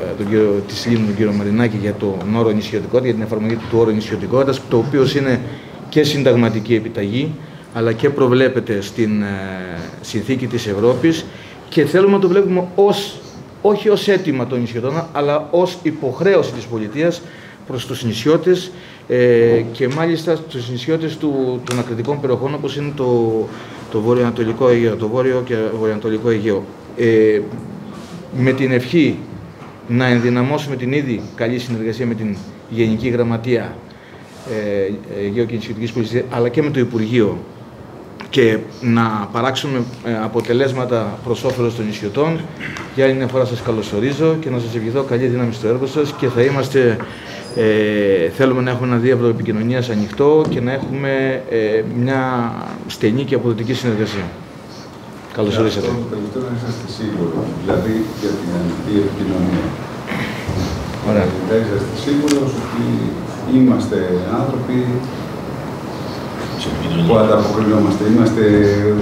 ε, τον κύριο, της Λίμνου, τον κύριο Μαρινάκη, για τον όρο νησιωτικότητα, για την εφαρμογή του όρου νησιωτικότητας, το οποίος είναι και συνταγματική επιταγή, αλλά και προβλέπεται στην ε, συνθήκη της Ευρώπης και θέλουμε να το βλέπουμε ως όχι ως αίτημα των νησιωτών, αλλά ως υποχρέωση της πολιτείας προς τους νησιώτες ε, και μάλιστα τους νησιώτες του, των ακριτικών περιοχών όπως είναι το, το βορειοανατολικό Αιγαίο, το βόρειο και βορειοανατολικό Αιγαίο. Ε, με την ευχή να ενδυναμώσουμε την ήδη καλή συνεργασία με την Γενική Γραμματεία ε, Αιγαίου και Νησιωτικής Πολιτικής, αλλά και με το Υπουργείο και να παράξουμε ε, αποτελέσματα προς όφελος των νησιωτών. Για άλλη μια φορά σας καλωσορίζω και να σας ευχηθώ καλή δύναμη στο έργο σας και θα είμαστε, ε, θέλουμε να έχουμε ένα διάβολο επικοινωνίας ανοιχτό και να έχουμε ε, μια στενή και αποδοτική συνεργασία. Καλώς ορίσατε. Αυτό τελευταίο να είσαστε σίγουροι, δηλαδή για την ανοιχτή επικοινωνία. Ωραία. Να είσαστε σίγουροι ότι είμαστε άνθρωποι που ανταποκρινόμαστε. Είμαστε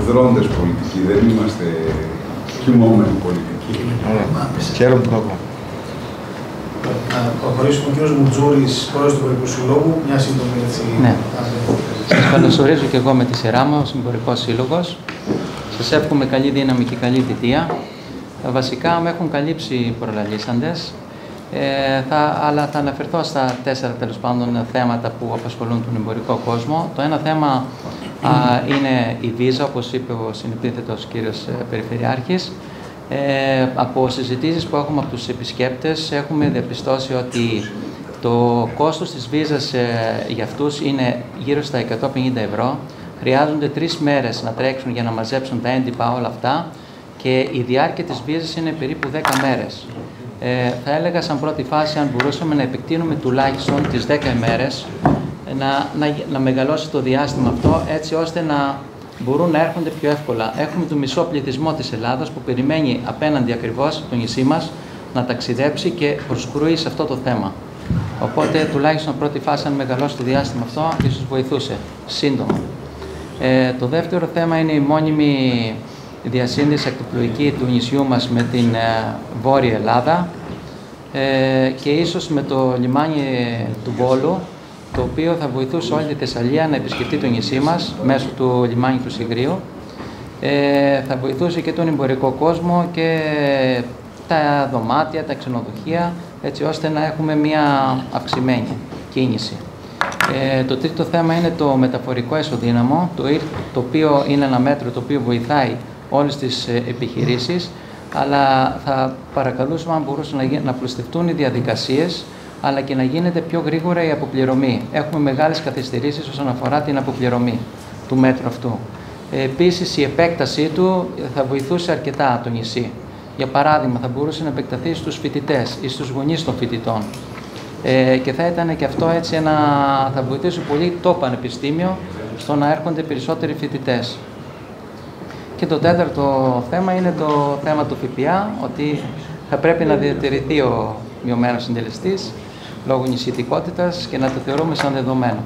δρόντες πολιτικοί, δεν είμαστε κοιμόμενοι πολιτικοί. Χαίρομαι που το ακούω. Να προχωρήσουμε ο κ. Μουτζούρης, πρόεδρος του Ευρωπαϊκού Συλλόγου, μια σύντομη έτσι. Ναι. Σας καλωσορίζω και εγώ με τη σειρά μου, ο Συμπορικός Σύλλογος. Σας εύχομαι καλή δύναμη και καλή θητεία. Βασικά με έχουν καλύψει οι προλαλήσαντες, ε, θα, αλλά θα αναφερθώ στα τέσσερα τέλος πάντων θέματα που απασχολούν τον εμπορικό κόσμο. Το ένα θέμα α, είναι η βίζα, όπως είπε ο συνεπίθετος κύριος ε, Περιφερειάρχης. Ε, από συζητήσεις που έχουμε από τους επισκέπτες έχουμε διαπιστώσει ότι το κόστος της βίζας ε, για αυτούς είναι γύρω στα 150 ευρώ. Χρειάζονται τρεις μέρες να τρέξουν για να μαζέψουν τα έντυπα όλα αυτά και η διάρκεια της βίζας είναι περίπου 10 μέρες. Ε, θα έλεγα σαν πρώτη φάση αν μπορούσαμε να επεκτείνουμε τουλάχιστον τις 10 ημέρες να, να, να μεγαλώσει το διάστημα αυτό έτσι ώστε να μπορούν να έρχονται πιο εύκολα. Έχουμε το μισό πληθυσμό της Ελλάδας που περιμένει απέναντι ακριβώς το νησί μας να ταξιδέψει και προσκρούει σε αυτό το θέμα. Οπότε τουλάχιστον πρώτη φάση αν μεγαλώσει το διάστημα αυτό ίσως βοηθούσε σύντομα. Ε, το δεύτερο θέμα είναι η μόνιμη διασύνδεση ακτοπλοϊκή του νησιού μας με την ε, Βόρεια Ελλάδα ε, και ίσως με το λιμάνι του Βόλου, το οποίο θα βοηθούσε όλη τη Θεσσαλία να επισκεφτεί το νησί μας μέσω του λιμάνι του Σιγρίου. Ε, θα βοηθούσε και τον εμπορικό κόσμο και τα δωμάτια, τα ξενοδοχεία, έτσι ώστε να έχουμε μια αυξημένη κίνηση. Ε, το τρίτο θέμα είναι το μεταφορικό ισοδύναμο, το, το οποίο είναι ένα μέτρο το οποίο βοηθάει όλες τις ε, επιχειρήσεις, αλλά θα παρακαλούσαμε αν μπορούσαν να, να πλουστευτούν οι διαδικασίες, αλλά και να γίνεται πιο γρήγορα η αποπληρωμή. Έχουμε μεγάλες καθυστερήσεις όσον αφορά την αποπληρωμή του μέτρου αυτού. Ε, επίσης, η επέκτασή του θα βοηθούσε αρκετά το νησί. Για παράδειγμα, θα μπορούσε να επεκταθεί στους φοιτητές ή στους γονείς των φοιτητών. Ε, και θα ήταν και αυτό έτσι ένα, θα βοηθήσει πολύ το πανεπιστήμιο στο να έρχονται περισσότεροι φοιτητές. Και το τέταρτο θέμα είναι το θέμα του ΦΠΑ, ότι θα πρέπει να διατηρηθεί ο μειωμένος συντελεστής λόγω νησιτικότητα και να το θεωρούμε σαν δεδομένο.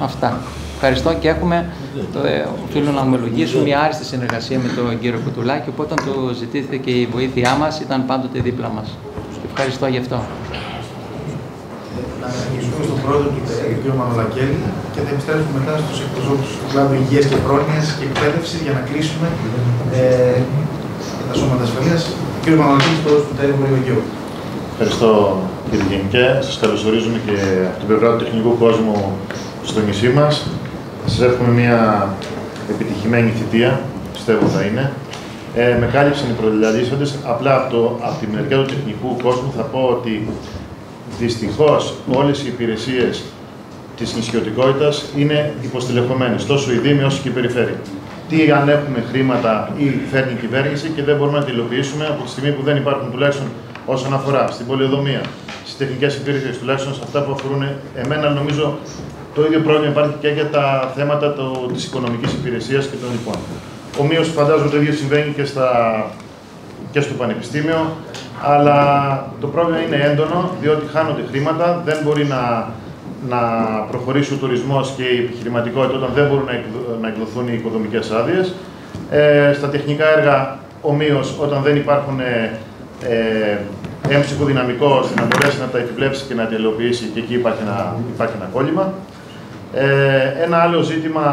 Αυτά. Ευχαριστώ και έχουμε, το, ε, οφείλω να ομολογήσω, μια άριστη συνεργασία με τον κύριο Κουτουλάκη, οπότε όταν του ζητήθηκε η βοήθειά μας ήταν πάντοτε δίπλα μας. Ευχαριστώ γι' αυτό να συνεχίσουμε στον πρόεδρο του κ. Μανολακέλη και θα επιστρέψουμε μετά στους εκπροσώπους του κλάδου υγείας και πρόνοιας και εκπαίδευσης για να κλείσουμε ε, τα σώματα ασφαλείας. Κ. Μανολακέλη, πρόεδρος του ΤΕΡΙ Βορειογείου. Ευχαριστώ κύριε Γενικέ. Σας καλωσορίζουμε και από την πλευρά του τεχνικού κόσμου στο νησί μας. Σας εύχομαι μια επιτυχημένη θητεία, πιστεύω θα είναι. Ε, με κάλυψαν οι προλαλήσαντες. Απλά από, το, από τη μεριά του τεχνικού κόσμου θα πω ότι Δυστυχώς, όλες οι υπηρεσίες της νησιωτικότητας είναι υποστηλεχωμένε, τόσο η Δήμη όσο και η Περιφέρεια. Τι αν έχουμε χρήματα ή φέρνει η κυβέρνηση και δεν μπορούμε να τη υλοποιήσουμε από τη στιγμή που δεν υπάρχουν τουλάχιστον όσον αφορά στην πολιοδομία, στι τεχνικές υπηρεσίες, τουλάχιστον σε αυτά που αφορούν εμένα, νομίζω το ίδιο πρόβλημα υπάρχει και για τα θέματα της οικονομικής υπηρεσίας και των λοιπόν. Ομοίως, φαντάζομαι το ίδιο συμβαίνει και, στα, και στο Πανεπιστήμιο αλλά το πρόβλημα είναι έντονο, διότι χάνονται χρήματα, δεν μπορεί να, να προχωρήσει ο τουρισμός και η επιχειρηματικότητα όταν δεν μπορούν να εκδοθούν οι οικοδομικές άδειες. Ε, στα τεχνικά έργα, ομοίως, όταν δεν υπάρχουν ε, ε, έμψυχο δυναμικό ώστε να μπορέσει να τα επιβλέψει και να τα υλοποιήσει και εκεί υπάρχει ένα, υπάρχει ένα κόλλημα. Ε, ένα άλλο ζήτημα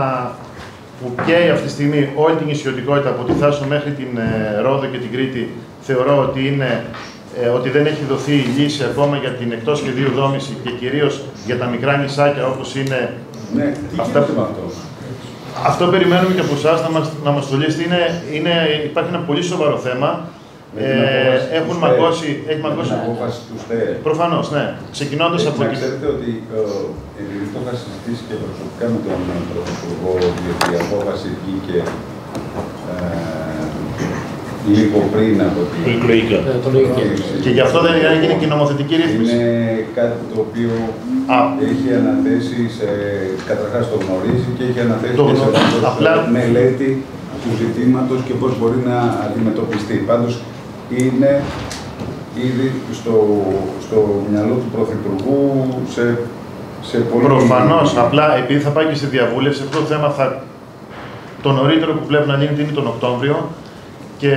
που καίει αυτή τη στιγμή όλη την ισιωτικότητα από τη Θάσο μέχρι την ε, Ρόδο και την Κρήτη θεωρώ ότι, είναι, ε, ότι δεν έχει δοθεί η λύση ακόμα για την εκτός σχεδίου δόμηση και κυρίως για τα μικρά νησάκια όπως είναι Ναι, τι Αυτά- γίνεται με αυτό; αυτό περιμένουμε και από εσάς να μας, να μας το λύσετε. Είναι, είναι, υπάρχει ένα πολύ σοβαρό θέμα. Με την απόφαση Ε, έχουν του μαγκώσει, ΣΤΕ. έχει μαγκώσει. Με την απόφαση του ΣΤΕ. Προφανώς, ναι. Ξεκινώντας Έτσι, από να την... ξέρετε ότι ε, επειδή το είχα συζητήσει και προσωπικά με τον Πρωθυπουργό, γιατί η απόφαση βγήκε ε, λίγο πριν από την Προεκλογικά. Και γι' αυτό δεν έγινε και η νομοθετική ρύθμιση. Είναι κάτι το οποίο Α. έχει αναθέσει σε, καταρχάς το γνωρίζει και έχει αναθέσει Το και σε γνωρίζει. βάθος Απλά- μελέτη του ζητήματος και πώς μπορεί να αντιμετωπιστεί. Πάντως είναι ήδη στο, στο μυαλό του Πρωθυπουργού σε, σε πολύ... Προφανώς, απλά επειδή θα πάει και στη διαβούλευση, αυτό το θέμα θα... Το νωρίτερο που πρέπει να λύνεται είναι τον Οκτώβριο και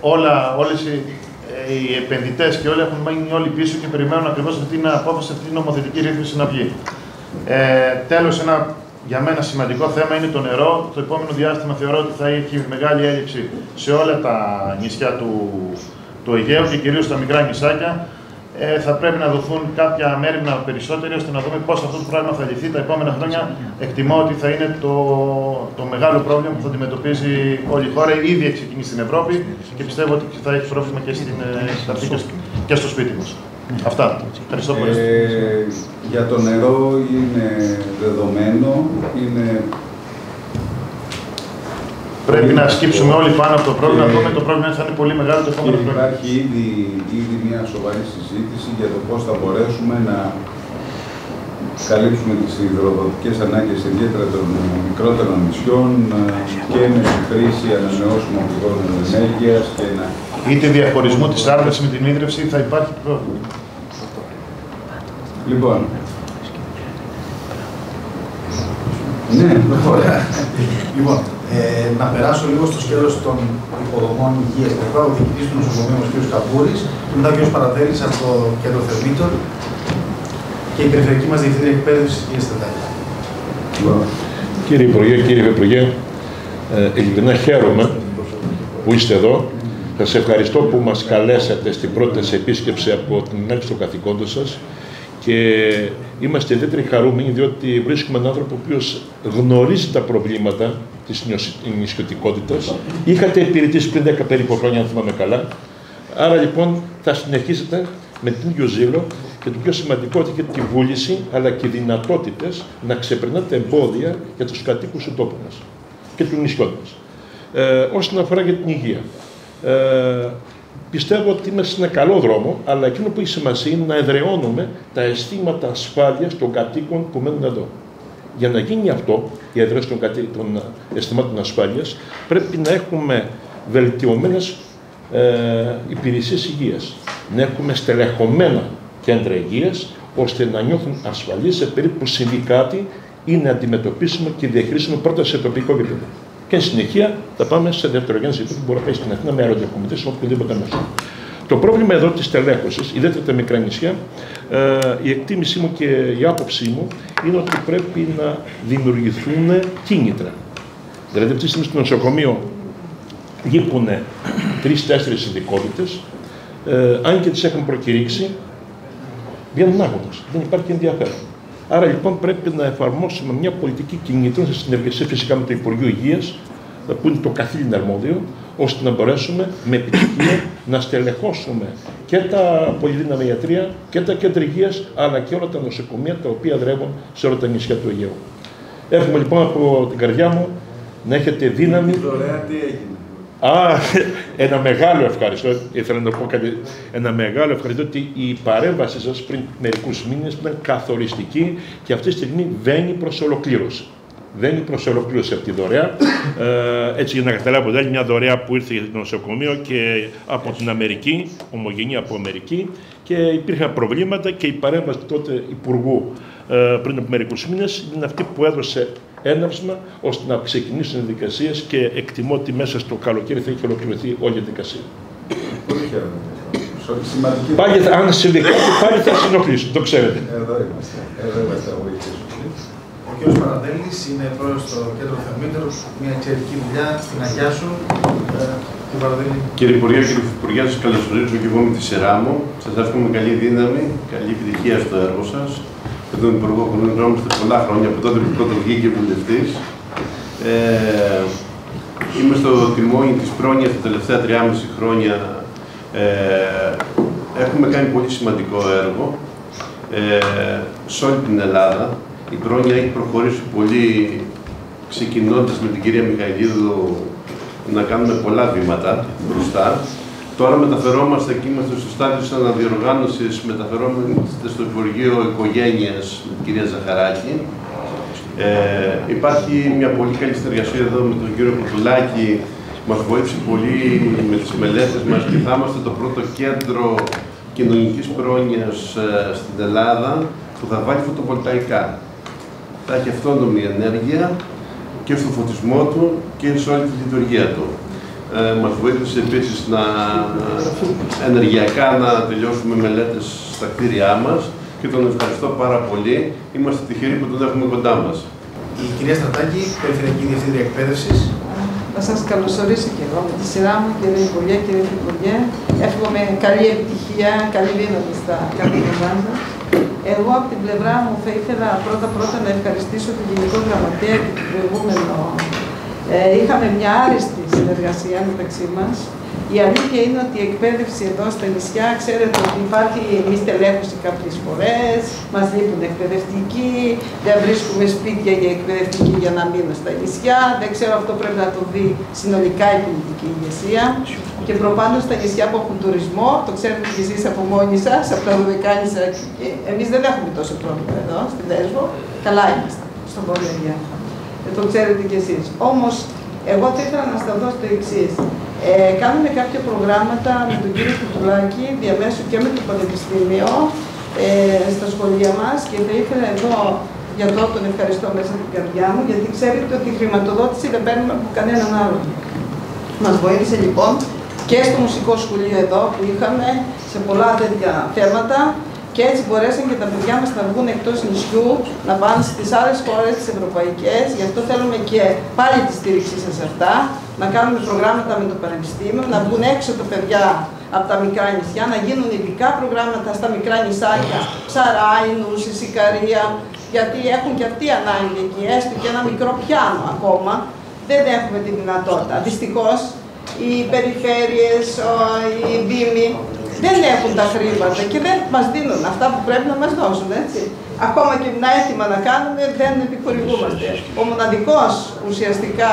όλα, όλες οι, ε, οι επενδυτές και όλοι έχουν μείνει όλοι πίσω και περιμένουν ακριβώς αυτή την απόφαση, αυτή την νομοθετική ρύθμιση να βγει. Ε, τέλος, ένα για μένα σημαντικό θέμα είναι το νερό. Το επόμενο διάστημα θεωρώ ότι θα έχει μεγάλη έλλειψη σε όλα τα νησιά του, του Αιγαίου και κυρίως στα μικρά νησάκια. Ε, θα πρέπει να δοθούν κάποια μέρημνα περισσότερη ώστε να δούμε πώς αυτό το πράγμα θα λυθεί τα επόμενα χρόνια. Εκτιμώ ότι θα είναι το, το μεγάλο πρόβλημα που θα αντιμετωπίζει όλη η χώρα. Ήδη έχει ξεκινήσει στην Ευρώπη και πιστεύω ότι θα έχει πρόβλημα και, στην, ε, θα έρθει και στο- και στο σπίτι μας. Αυτά. Ευχαριστώ πολύ. Ε, για το νερό είναι δεδομένο, είναι Πρέπει να σκύψουμε όλοι πάνω από το πρόβλημα, να Και- δούμε το πρόβλημα θα είναι πολύ μεγάλο το επόμενο χρόνο. Υπάρχει ήδη, ήδη μια σοβαρή συζήτηση για το πώς θα μπορέσουμε να καλύψουμε τις υδροδοτικές ανάγκες ιδιαίτερα των μικρότερων νησιών ε, και με τη χρήση ανανεώσιμων πηγών ενέργειας και να... Είτε διαχωρισμού της άρδρας με την ίδρυυση θα υπάρχει πρόβλημα. Λοιπόν, ναι, Ωραία. Λοιπόν, ε, να περάσω λίγο στο σκέλος των υποδομών υγείας. Θα πάω ο διοικητής του νοσοκομείου μας, κ. Καπούρης, και μετά ο κ. Παραδέλης από το κέντρο Θερμίτων και η περιφερειακή μας διευθύντρια εκπαίδευσης, κ. Στετάκη. Κύριε Υπουργέ, κύριε Υπουργέ, ε, ειλικρινά χαίρομαι που είστε εδώ. Σας ευχαριστώ που μας καλέσατε στην πρώτη σας επίσκεψη από την έναρξη των καθηκόντων σας και είμαστε ιδιαίτερα χαρούμενοι διότι βρίσκουμε έναν άνθρωπο ο οποίος γνωρίζει τα προβλήματα της νησιωτικότητας. Είχατε υπηρετήσει πριν 10 περίπου χρόνια, αν θυμάμαι καλά. Άρα λοιπόν θα συνεχίσετε με την ίδιο ζήλο και το πιο σημαντικό ότι έχετε τη βούληση αλλά και δυνατότητες να ξεπερνάτε εμπόδια για τους κατοίκους του τόπου μας και του νησιών μας. Ε, όσον αφορά για την υγεία. Ε, πιστεύω ότι είμαστε σε ένα καλό δρόμο, αλλά εκείνο που έχει σημασία είναι να εδραιώνουμε τα αισθήματα ασφάλειας των κατοίκων που μένουν εδώ. Για να γίνει αυτό, η έδραση των, κατή... των αισθημάτων ασφάλειας, πρέπει να έχουμε βελτιωμένες ε, υπηρεσίες υγείας. Να έχουμε στελεχωμένα κέντρα υγείας, ώστε να νιώθουν ασφαλείς σε περίπτωση που συμβεί κάτι ή να αντιμετωπίσουμε και διαχειρίσουμε πρώτα σε τοπικό επίπεδο. Και εν συνεχεία θα πάμε σε δευτερογενέ επίπεδο που μπορεί να πάει στην Αθήνα με αεροδιακομιτές ή οποιοδήποτε μέσο. Το πρόβλημα εδώ της τελέχωσης, ιδιαίτερα τα μικρά νησιά, ε, η εκτίμησή μου και η άποψή μου είναι ότι πρέπει να δημιουργηθούν κίνητρα. Δηλαδή, αυτή τη στιγμή στο νοσοκομείο λείπουν τρει-τέσσερι ειδικότητες, ε, αν και τις έχουν προκηρύξει, βγαίνουν άγονε. Δεν υπάρχει ενδιαφέρον. Άρα λοιπόν πρέπει να εφαρμόσουμε μια πολιτική κινήτρων σε συνεργασία φυσικά με το Υπουργείο Υγείας, που είναι το καθήλυνα αρμόδιο, ώστε να μπορέσουμε με επιτυχία να στελεχώσουμε και τα πολυδύναμα ιατρία και τα κέντρα υγείας, αλλά και όλα τα νοσοκομεία τα οποία δρεύουν σε όλα τα νησιά του Αιγαίου. Εύχομαι λοιπόν από την καρδιά μου να έχετε δύναμη. Δωρεά τι έγινε. Α, ένα μεγάλο ευχαριστώ. Ήθελα να πω κάτι. Ένα μεγάλο ευχαριστώ ότι η παρέμβασή σας πριν μερικούς μήνες ήταν καθοριστική και αυτή τη στιγμή βαίνει προς ολοκλήρωση. Βαίνει προς ολοκλήρωση αυτή η δωρεά. Ε, έτσι για να καταλάβω, δεν είναι μια δωρεά που ήρθε στο νοσοκομείο και από την Αμερική, ομογενή από Αμερική και υπήρχαν προβλήματα και η παρέμβαση τότε Υπουργού ε, πριν από μερικούς μήνες είναι αυτή που έδωσε έναυσμα ώστε να ξεκινήσουν οι διαδικασίε και εκτιμώ ότι μέσα στο καλοκαίρι θα έχει ολοκληρωθεί όλη η διαδικασία. Πολύ χαίρομαι. Σημαντική... Πάλι, θα- αν συμβεί κάτι, πάλι θα συνοχλήσουν, το ξέρετε. Εδώ είμαστε. Εδώ είμαστε αγωγοί. Ο κ. Παραδέλη είναι πρόεδρος στο κέντρο Θερμίτερο, μια εξαιρετική δουλειά στην Αγιά σου. Ε, κύριε Υπουργέ, κύριε Υπουργέ, σας καλωσορίζω και εγώ με τη σειρά μου. Σας εύχομαι καλή δύναμη, καλή επιτυχία στο έργο σας. Με τον Υπουργό γνωριζόμαστε πολλά χρόνια από τότε που πρώτα βγήκε βουλευτής. Ε, είμαι στο τιμόνι της πρόνοιας τα τελευταία 3,5 χρόνια. Ε, έχουμε κάνει πολύ σημαντικό έργο ε, σε όλη την Ελλάδα. Η πρόνοια έχει προχωρήσει πολύ, ξεκινώντας με την κυρία Μιχαηλίδου να κάνουμε πολλά βήματα μπροστά. Τώρα μεταφερόμαστε και είμαστε στο στάδιο της αναδιοργάνωσης, μεταφερόμαστε στο Υπουργείο Οικογένειας με την κυρία Ζαχαράκη. Ε, υπάρχει μια πολύ καλή συνεργασία εδώ με τον κύριο Κουτουλάκη, μας βοήθησε πολύ με τις μελέτες μας και θα είμαστε το πρώτο κέντρο κοινωνικής πρόνοιας ε, στην Ελλάδα που θα βάλει φωτοβολταϊκά. Θα έχει αυτόνομη ενέργεια και στο φωτισμό του και σε όλη τη λειτουργία του. Ε, μας βοήθησε επίσης να, ενεργειακά να τελειώσουμε μελέτες στα κτίρια μας και τον ευχαριστώ πάρα πολύ. Είμαστε τυχεροί που τον έχουμε κοντά μας. Η κυρία Στρατάκη, Περιφερειακή Διευθύντρια Εκπαίδευσης. Να σας καλωσορίσω και εγώ με τη σειρά μου, κύριε Υπουργέ, κύριε Υπουργέ. Εύχομαι καλή επιτυχία, καλή δύναμη στα καθήκοντά σας. Εγώ από την πλευρά μου θα ήθελα πρώτα-πρώτα να ευχαριστήσω τον Γενικό Γραμματέα και τον προηγούμενο. Ε, είχαμε μια άριστη συνεργασία μεταξύ μας. Η αλήθεια είναι ότι η εκπαίδευση εδώ στα νησιά, ξέρετε ότι υπάρχει μη κάποιες φορές, μας λείπουν εκπαιδευτικοί, δεν βρίσκουμε σπίτια για εκπαιδευτικοί για να μείνουν στα νησιά. Δεν ξέρω, αυτό πρέπει να το δει συνολικά η πολιτική ηγεσία. Και προπάντως στα νησιά που έχουν τουρισμό, το ξέρετε κι εσείς από μόνοι σας, από τα Δωδεκάνησα, εμείς δεν έχουμε τόσο πρόβλημα εδώ, στην Δέσβο. Καλά είμαστε στον Βορείο Δεν το ξέρετε κι εσείς. Όμως, εγώ θα ήθελα να σταθώ στο εξής. Ε, κάνουμε κάποια προγράμματα με τον κύριο Κουτουλάκη, διαμέσου και με το Πανεπιστήμιο, ε, στα σχολεία μας και θα ήθελα εδώ για το τον ευχαριστώ μέσα από την καρδιά μου, γιατί ξέρετε ότι η χρηματοδότηση δεν παίρνουμε από κανέναν άλλον. Μας βοήθησε λοιπόν και στο μουσικό σχολείο εδώ που είχαμε σε πολλά τέτοια θέματα και έτσι μπορέσαν και τα παιδιά μας να βγουν εκτός νησιού, να πάνε στις άλλες χώρες, τις ευρωπαϊκές. Γι' αυτό θέλουμε και πάλι τη στήριξή σας αυτά, να κάνουμε προγράμματα με το Πανεπιστήμιο, να βγουν έξω τα παιδιά από τα μικρά νησιά, να γίνουν ειδικά προγράμματα στα μικρά νησάκια, Ψαράι, Νούση, Σικαρία, γιατί έχουν και αυτοί ανάγκη εκεί, έστω και ένα μικρό πιάνο ακόμα. Δεν έχουμε τη δυνατότητα. Δυστυχώς, οι περιφέρειες, οι δήμοι δεν έχουν τα χρήματα και δεν μας δίνουν αυτά που πρέπει να μας δώσουν, έτσι. Ακόμα και να έτοιμα να κάνουμε δεν επιχορηγούμαστε. Ο μοναδικός ουσιαστικά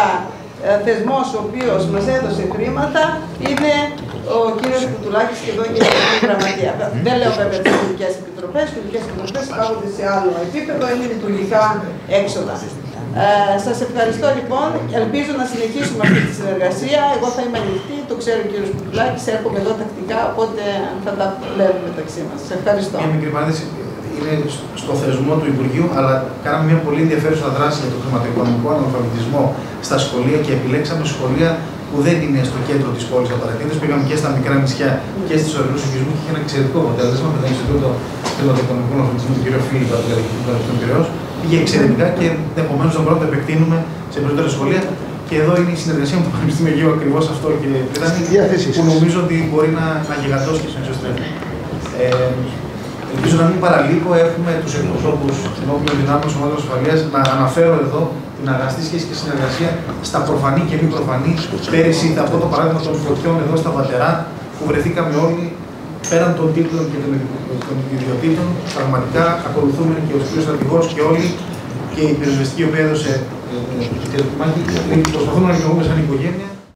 ε, θεσμός ο οποίος μας έδωσε χρήματα είναι ο κύριος Κουτουλάκης και εδώ η Γραμματεία. Δεν λέω βέβαια τις πολιτικές επιτροπές, οι πολιτικές επιτροπές υπάρχουν σε άλλο επίπεδο, είναι λειτουργικά έξοδα. Ε, σας ευχαριστώ λοιπόν. Ελπίζω να συνεχίσουμε αυτή τη συνεργασία. Εγώ θα είμαι ανοιχτή, το ξέρει ο κύριος Κουτουλάκης, έρχομαι εδώ τακτικά, οπότε θα τα λέμε μεταξύ μας. Σας ευχαριστώ. Μια μικρή παράδειση είναι στο θεσμό του Υπουργείου, αλλά κάναμε μια πολύ ενδιαφέρουσα δράση για το χρηματοοικονομικό αναλφαβητισμό στα σχολεία και επιλέξαμε σχολεία που δεν είναι στο κέντρο της πόλης απαραίτητα. Πήγαμε και στα μικρά νησιά και στις ορεινού οικισμού και είχε ένα εξαιρετικό αποτέλεσμα με το Ινστιτούτο Χρηματοοικονομικού Αναλφαβητισμού του κ. Φίλιππ από το Πανεπιστήμιο Πυραιό πήγε εξαιρετικά και επομένως δεν μπορούμε να το επεκτείνουμε σε περισσότερα σχολεία. Και εδώ είναι η συνεργασία με το Πανεπιστήμιο Αιγαίου ακριβώς αυτό και που νομίζω ότι μπορεί να, να γιγαντώσει και στον εξωστρέφη. Ε, ελπίζω να μην παραλείπω, έχουμε τους εκπροσώπους ενώπιων δυνάμεων ομάδων ασφαλείας να αναφέρω εδώ την αγαστή σχέση και συνεργασία στα προφανή και μη προφανή. Πέρυσι ήταν αυτό το παράδειγμα των φωτιών εδώ στα Βατερά που βρεθήκαμε όλοι πέραν των τίτλων και των ιδιωτήτων, πραγματικά ακολουθούμε και ο κ. Στρατηγό και όλοι και η πυροσβεστική οποία έδωσε ε, ε, η κ. Προσπαθούμε να λειτουργούμε σαν οικογένεια